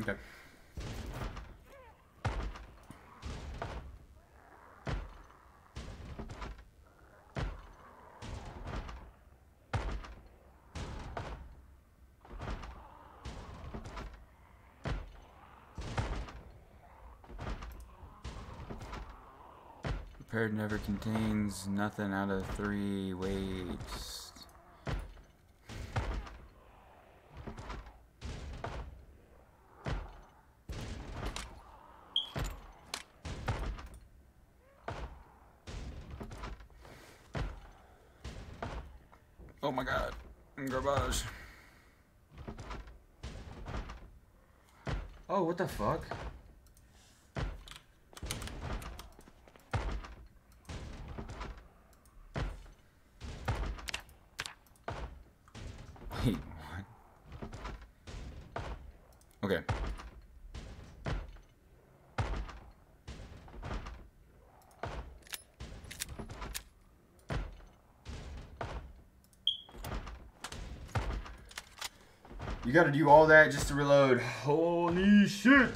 Okay. Prepared never contains nothing out of three weights. Oh my god. Garbage. Oh, what the fuck? Wait, what? Okay. You gotta do all that just to reload. Holy shit!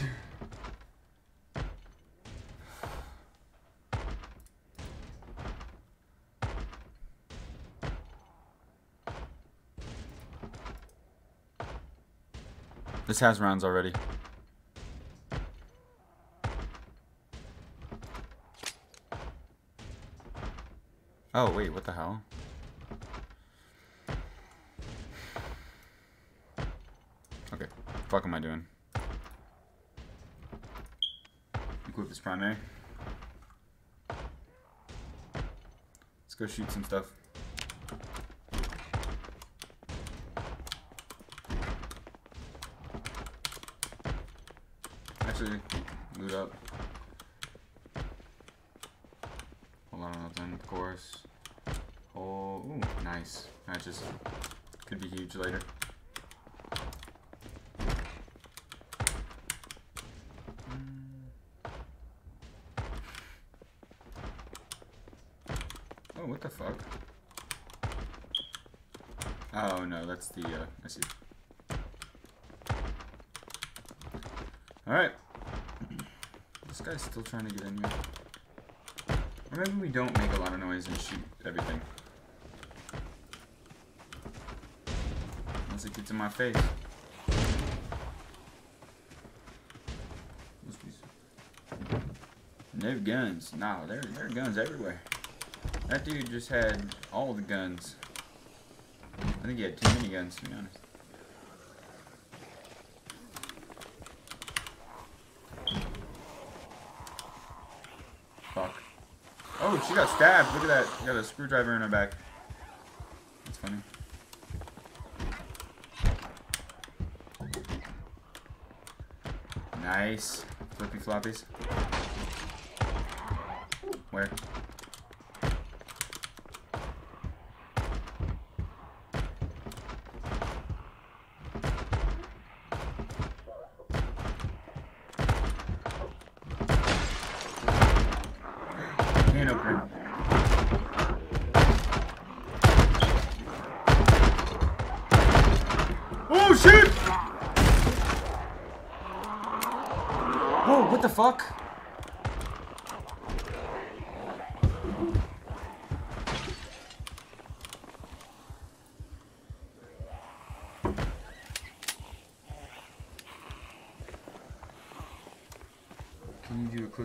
This has rounds already. Oh, wait, what the hell? Okay, fuck am I doing? Equip this primary. Let's go shoot some stuff. Actually, loot up. Hold on, nothing, of course. Oh, ooh, nice. That just could be huge later. Oh, what the fuck? Oh no, that's the, uh, I see. Alright. This guy's still trying to get in here. Or maybe we don't make a lot of noise and shoot everything. Unless it gets in my face. S- No guns. No, there, there are guns everywhere. That dude just had all the guns. I think he had too many guns, to be honest. Fuck. Oh, she got stabbed. Look at that. She got a screwdriver in her back. That's funny. Nice. Flippy floppies. Where? Can opener. Oh shit! Whoa, what the fuck?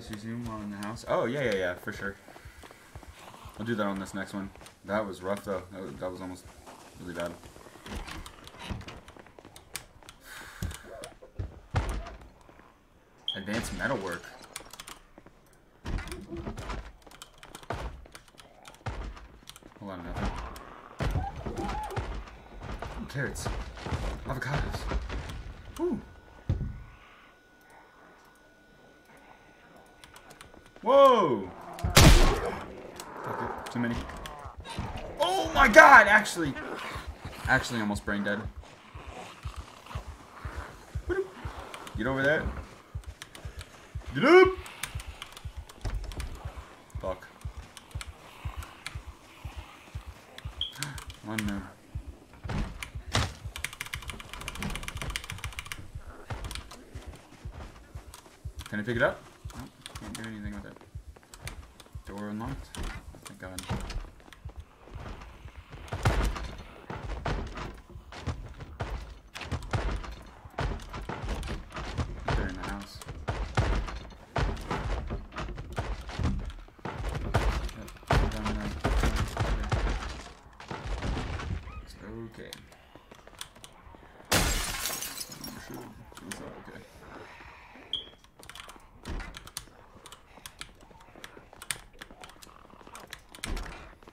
Closer zoom while in the house? Oh, yeah, yeah, yeah, for sure. I'll do that on this next one. That was rough, though. That was, that was almost really bad. Advanced metalwork. Hold on, nothing. Ooh, carrots. Avocados. Ooh. Whoa! Okay, too many. Oh my god! Actually, actually, almost brain dead. Get over there. Get up! Fuck. One more. Can I pick it up? No, can't do anything with it. Door unlocked? Thank god. They're in the house. Yep, down there. It's okay. Oh, shoot. It's not okay.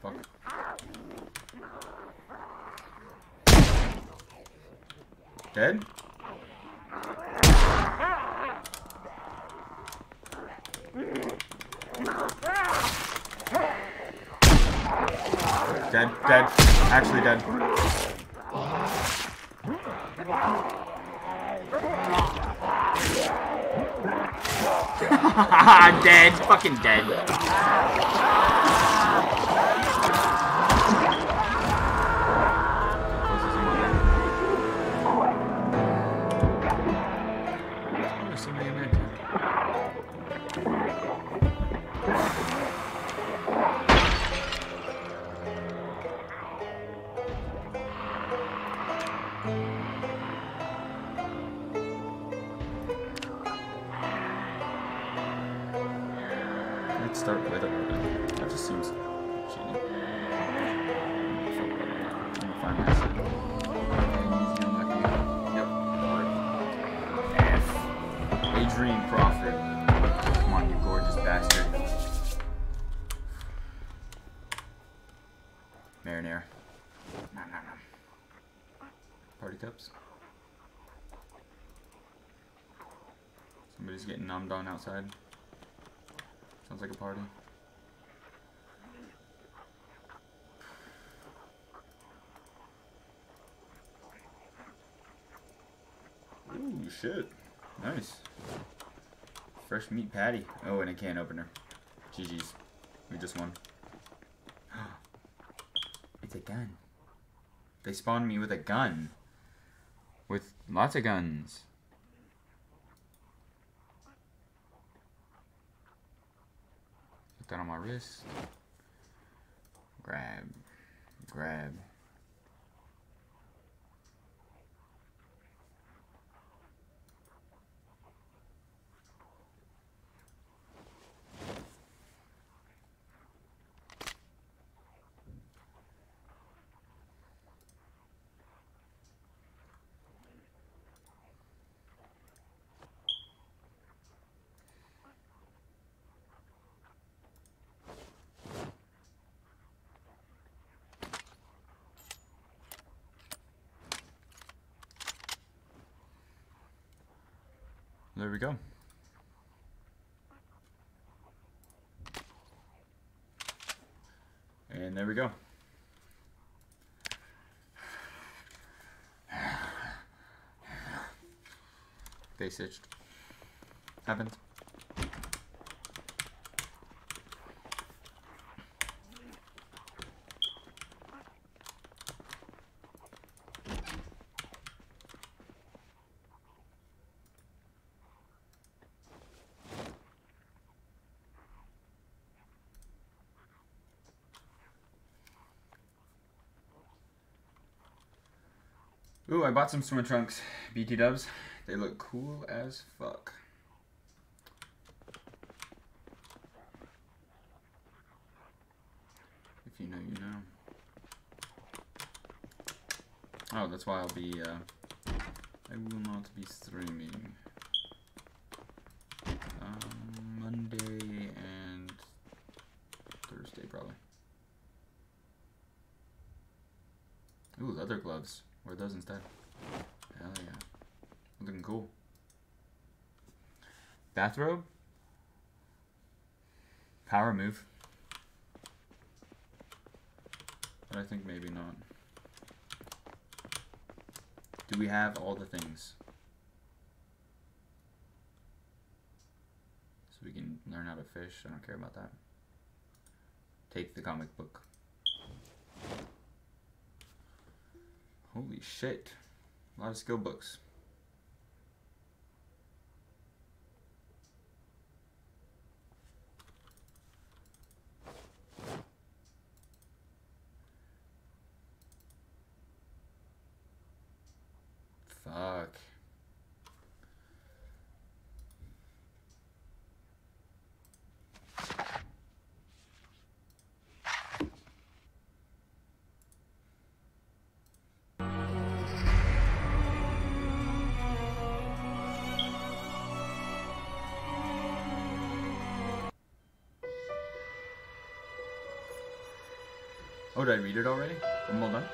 Fuck. Dead? Dead, dead. Actually dead. dead. Fucking dead. Outside. Sounds like a party. Ooh, shit. Nice. Fresh meat patty. Oh, and a can opener. GG's. We just won. it's a gun. They spawned me with a gun. With lots of guns. Put that on my wrist. Grab. Grab. There we go. And there we go. Face itched. Happened. Ooh, I bought some swim trunks. BT dubs. They look cool as fuck. If you know, you know. Oh, that's why I'll be, uh, I will not be streaming. Um, Monday and Thursday, probably. Ooh, leather gloves. Wear those instead. Hell yeah. Looking cool. Bathrobe? Power move. But I think maybe not. Do we have all the things? So we can learn how to fish. I don't care about that. Take the comic book. Holy shit. A lot of skill books. Fuck. Oh, did I read it already? I'm all done.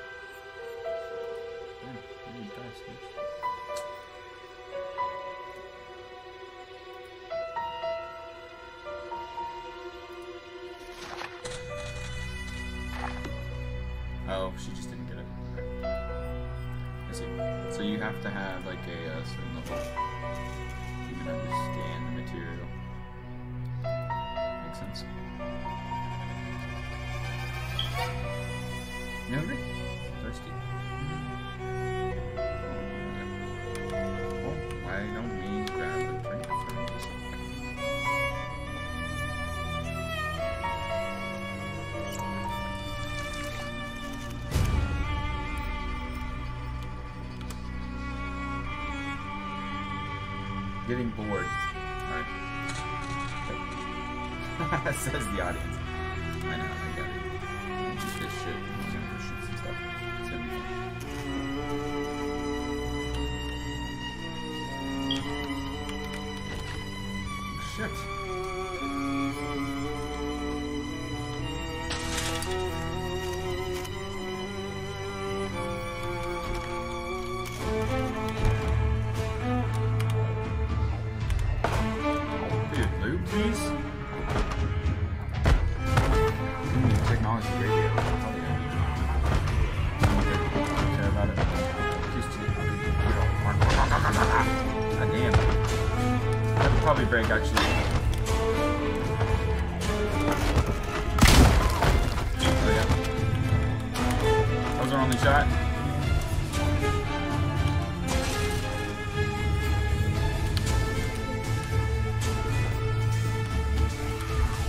Oh, she just didn't get it. I see. So you have to have like a uh, certain level You hungry? Thirsty? Oh, well, why don't we grab a drink from this? Getting bored. Alright. Says the audience.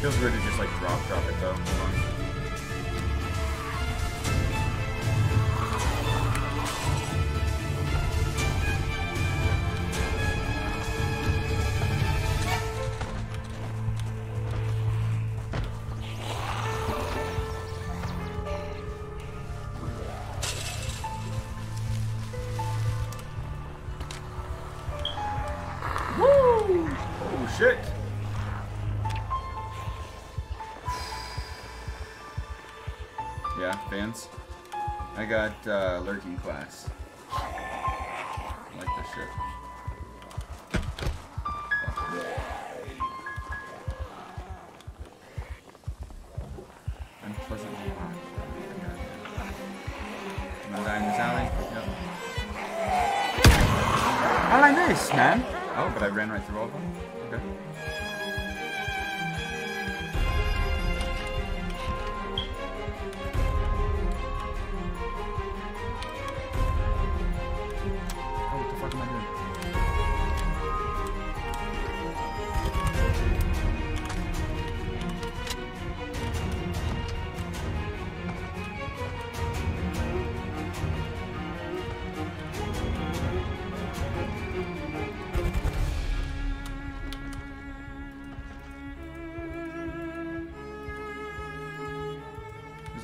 Feels weird to just like drop drop it though.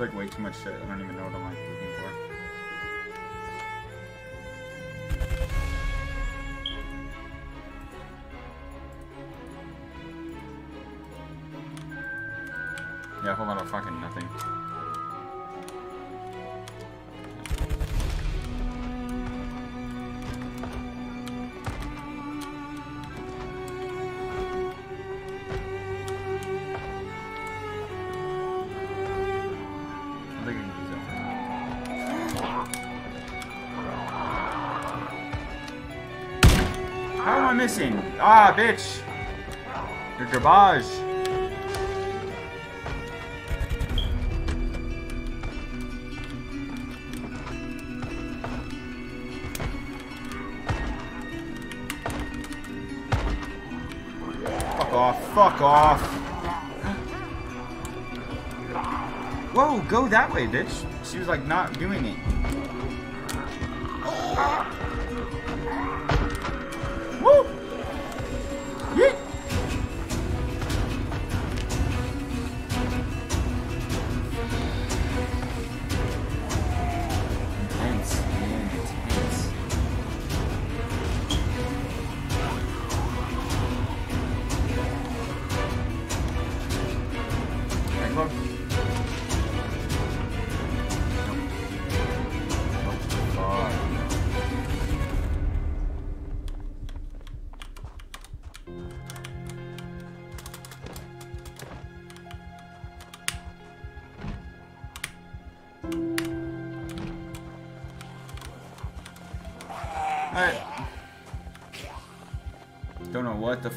like way too much shit. I don't even missing? Ah, bitch! You're garbage. Fuck off, fuck off. Whoa, go that way, bitch. She was like not doing it.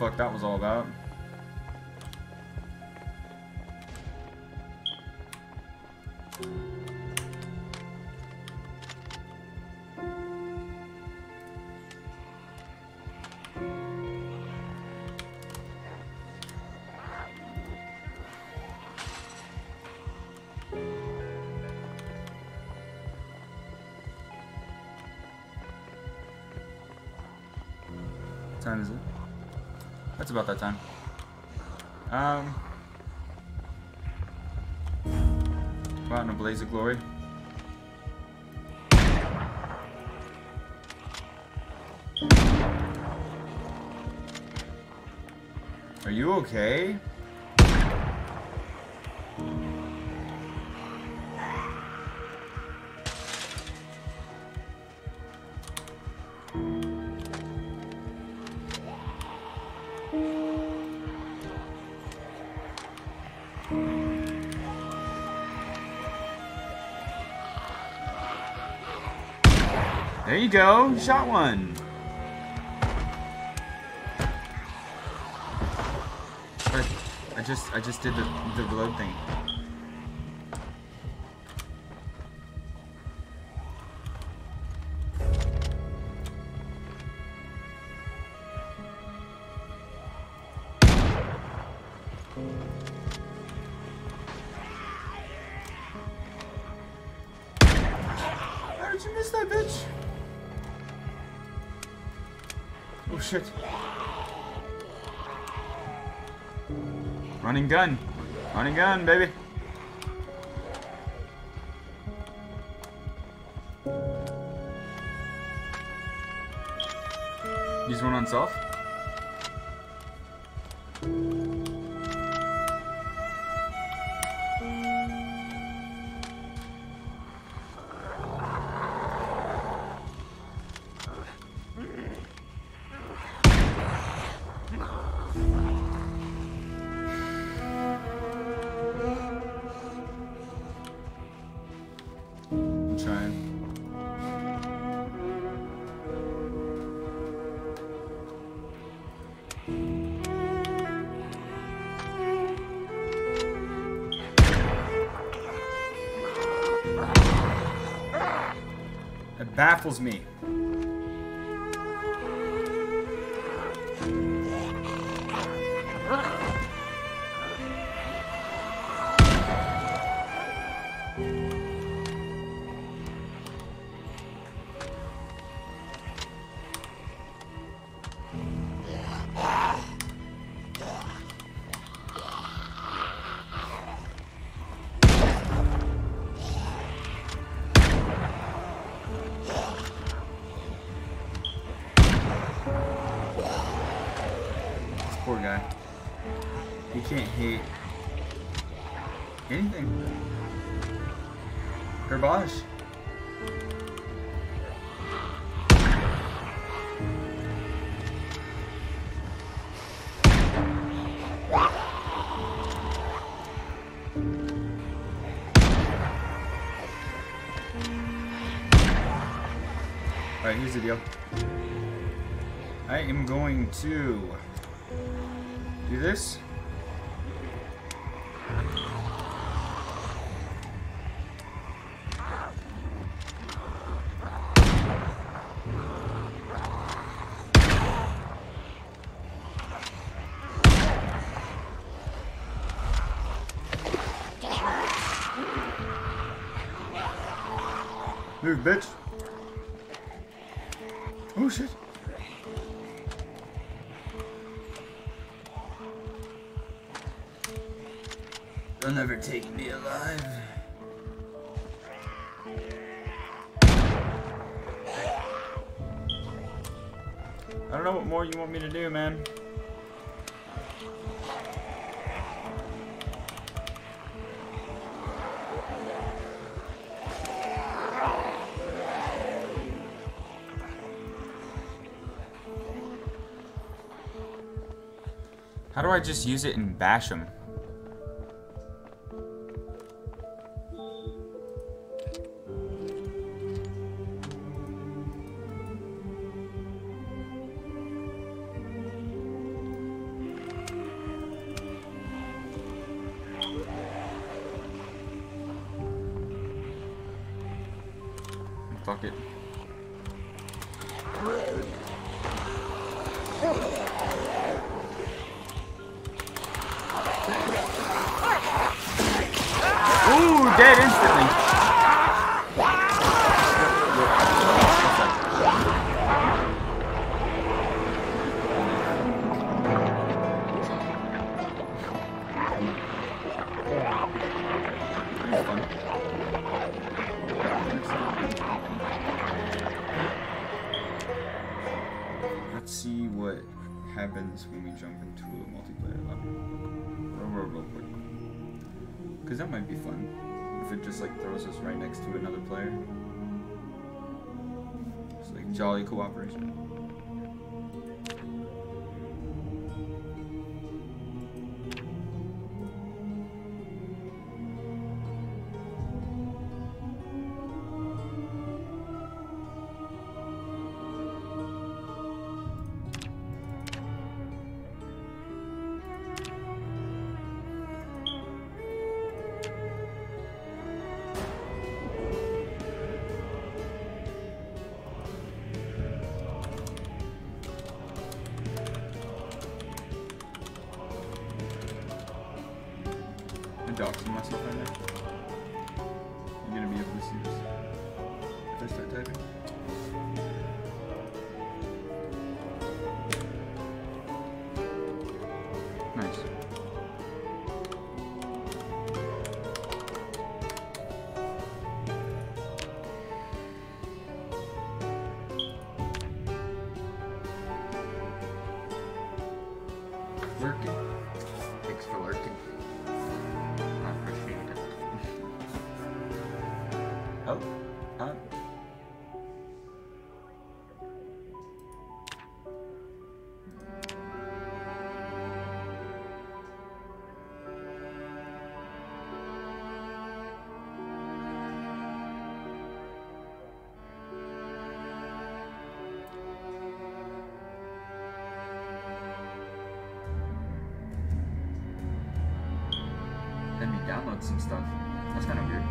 fuck that was all about. time is it? That's about that time. Um. Out in a blaze of glory. Are you okay? Go. Shot one. I just I just did the the reload thing. Running gun, baby. Baffles me. The deal. I am going to do this. Move, bitch. Take me alive. I don't know what more you want me to do, man. How do I just use it and bash them? Jolly cooperation. stuff. That's kind of weird.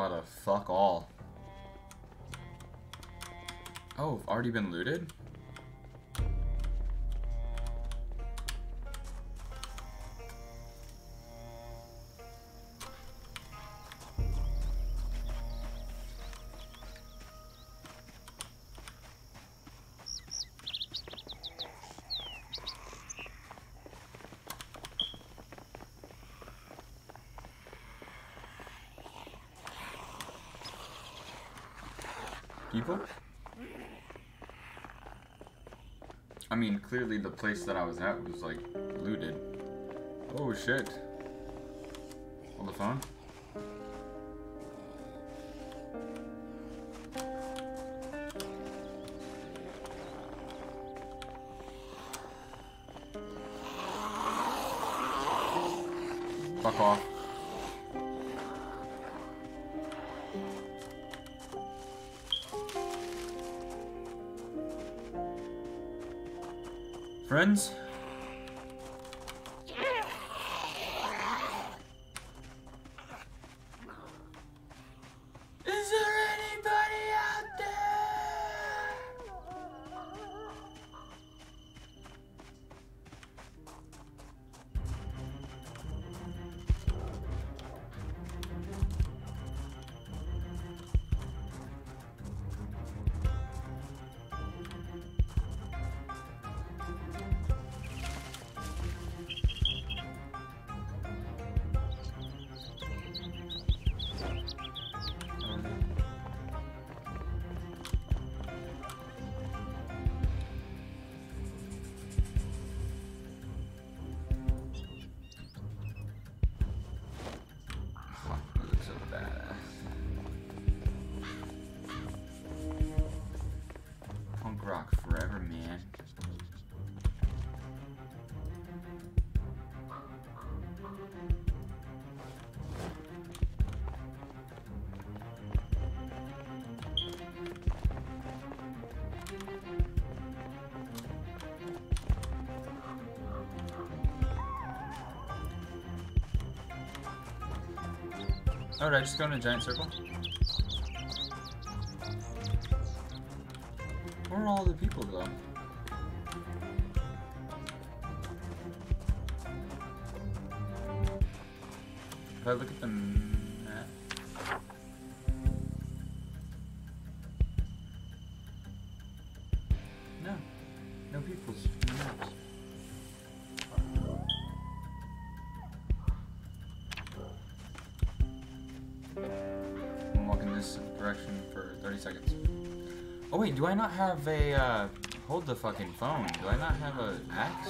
lot of fuck all. Oh, already been looted? clearly the place that I was at was like looted. Oh shit. Hold the phone. Oh, did I just go in a giant circle? Where are all the people though? If I look at the have a, uh, hold the fucking phone. Do I not have a axe?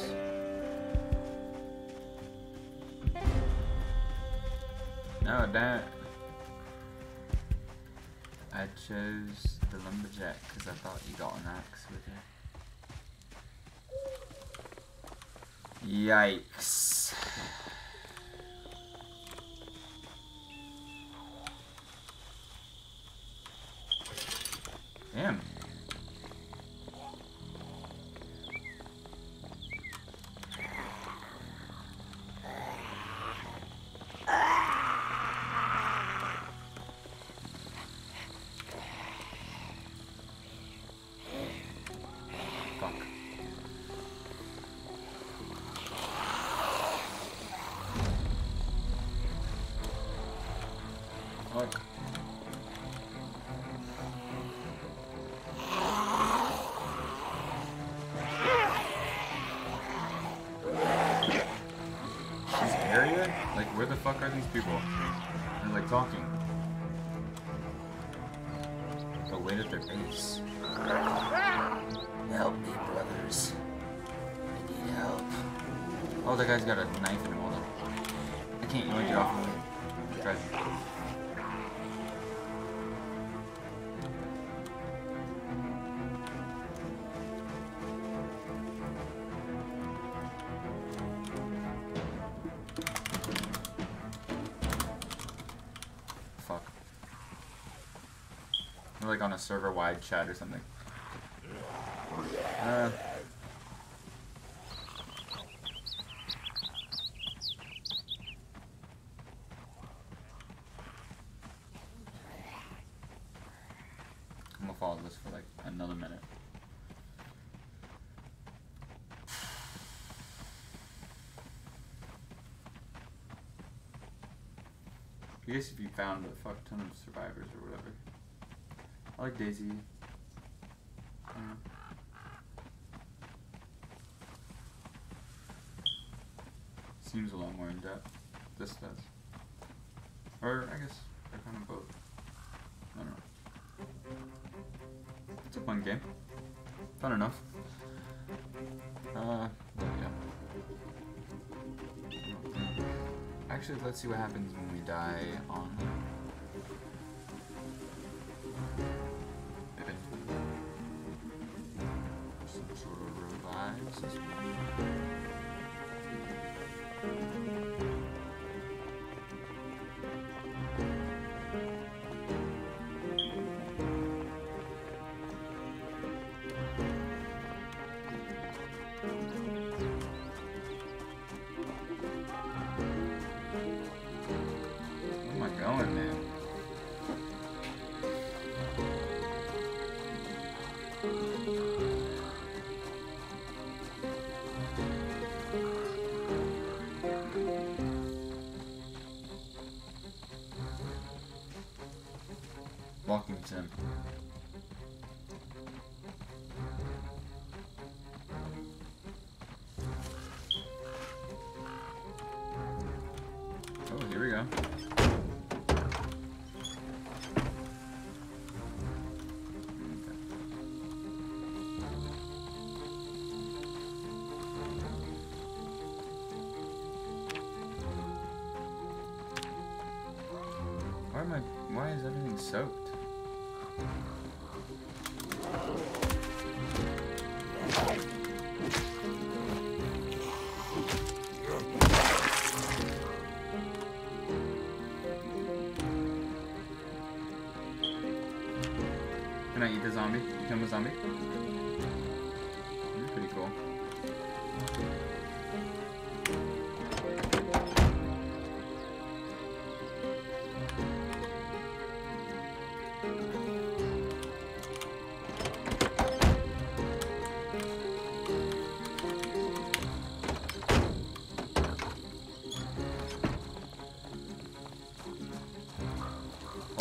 No, that. I chose the lumberjack because I thought you got an axe with it. Yikes. Guy's got a knife in him. Hold on. I can't. Want get off of? Try. Fuck. We're like on a server-wide chat or something. Uh. I'm gonna follow this for like another minute. I guess if you found a fuck ton of survivors or whatever. I like DayZ. Seems a lot more in depth. This does. Or I guess they're kind of both. I don't know. It's a fun game. Fun enough. Uh, yeah. Actually, let's see what happens die on. Is everything soaked? Can I eat the zombie? Become a zombie?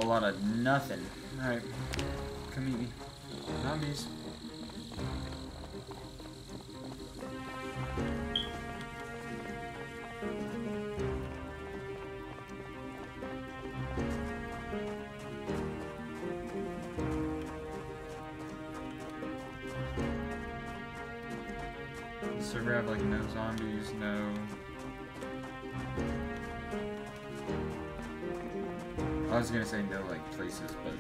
Lot of nothing. Alright. Come meet me. Zombies. Server have like no zombies, no. Was gonna say no like places, but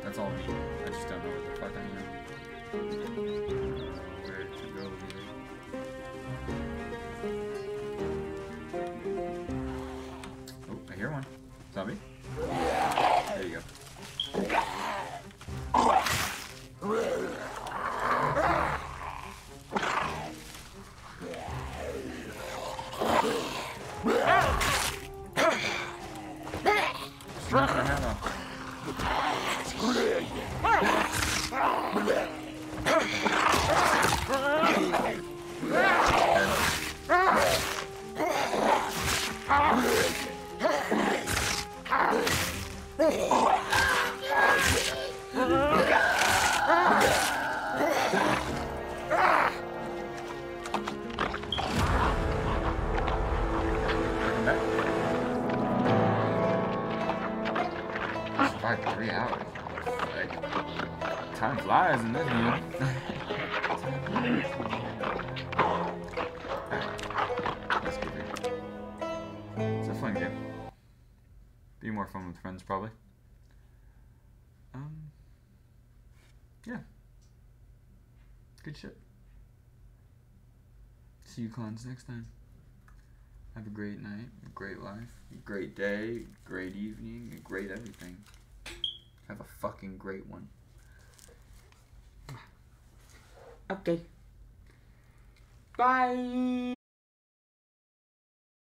that's all me. I just don't know where the fuck I am. Where to go. Oh, I hear one. Zombie? Next time. Have a great night, a great life, a great day, a great evening, a great everything. Have a fucking great one. Okay. Bye.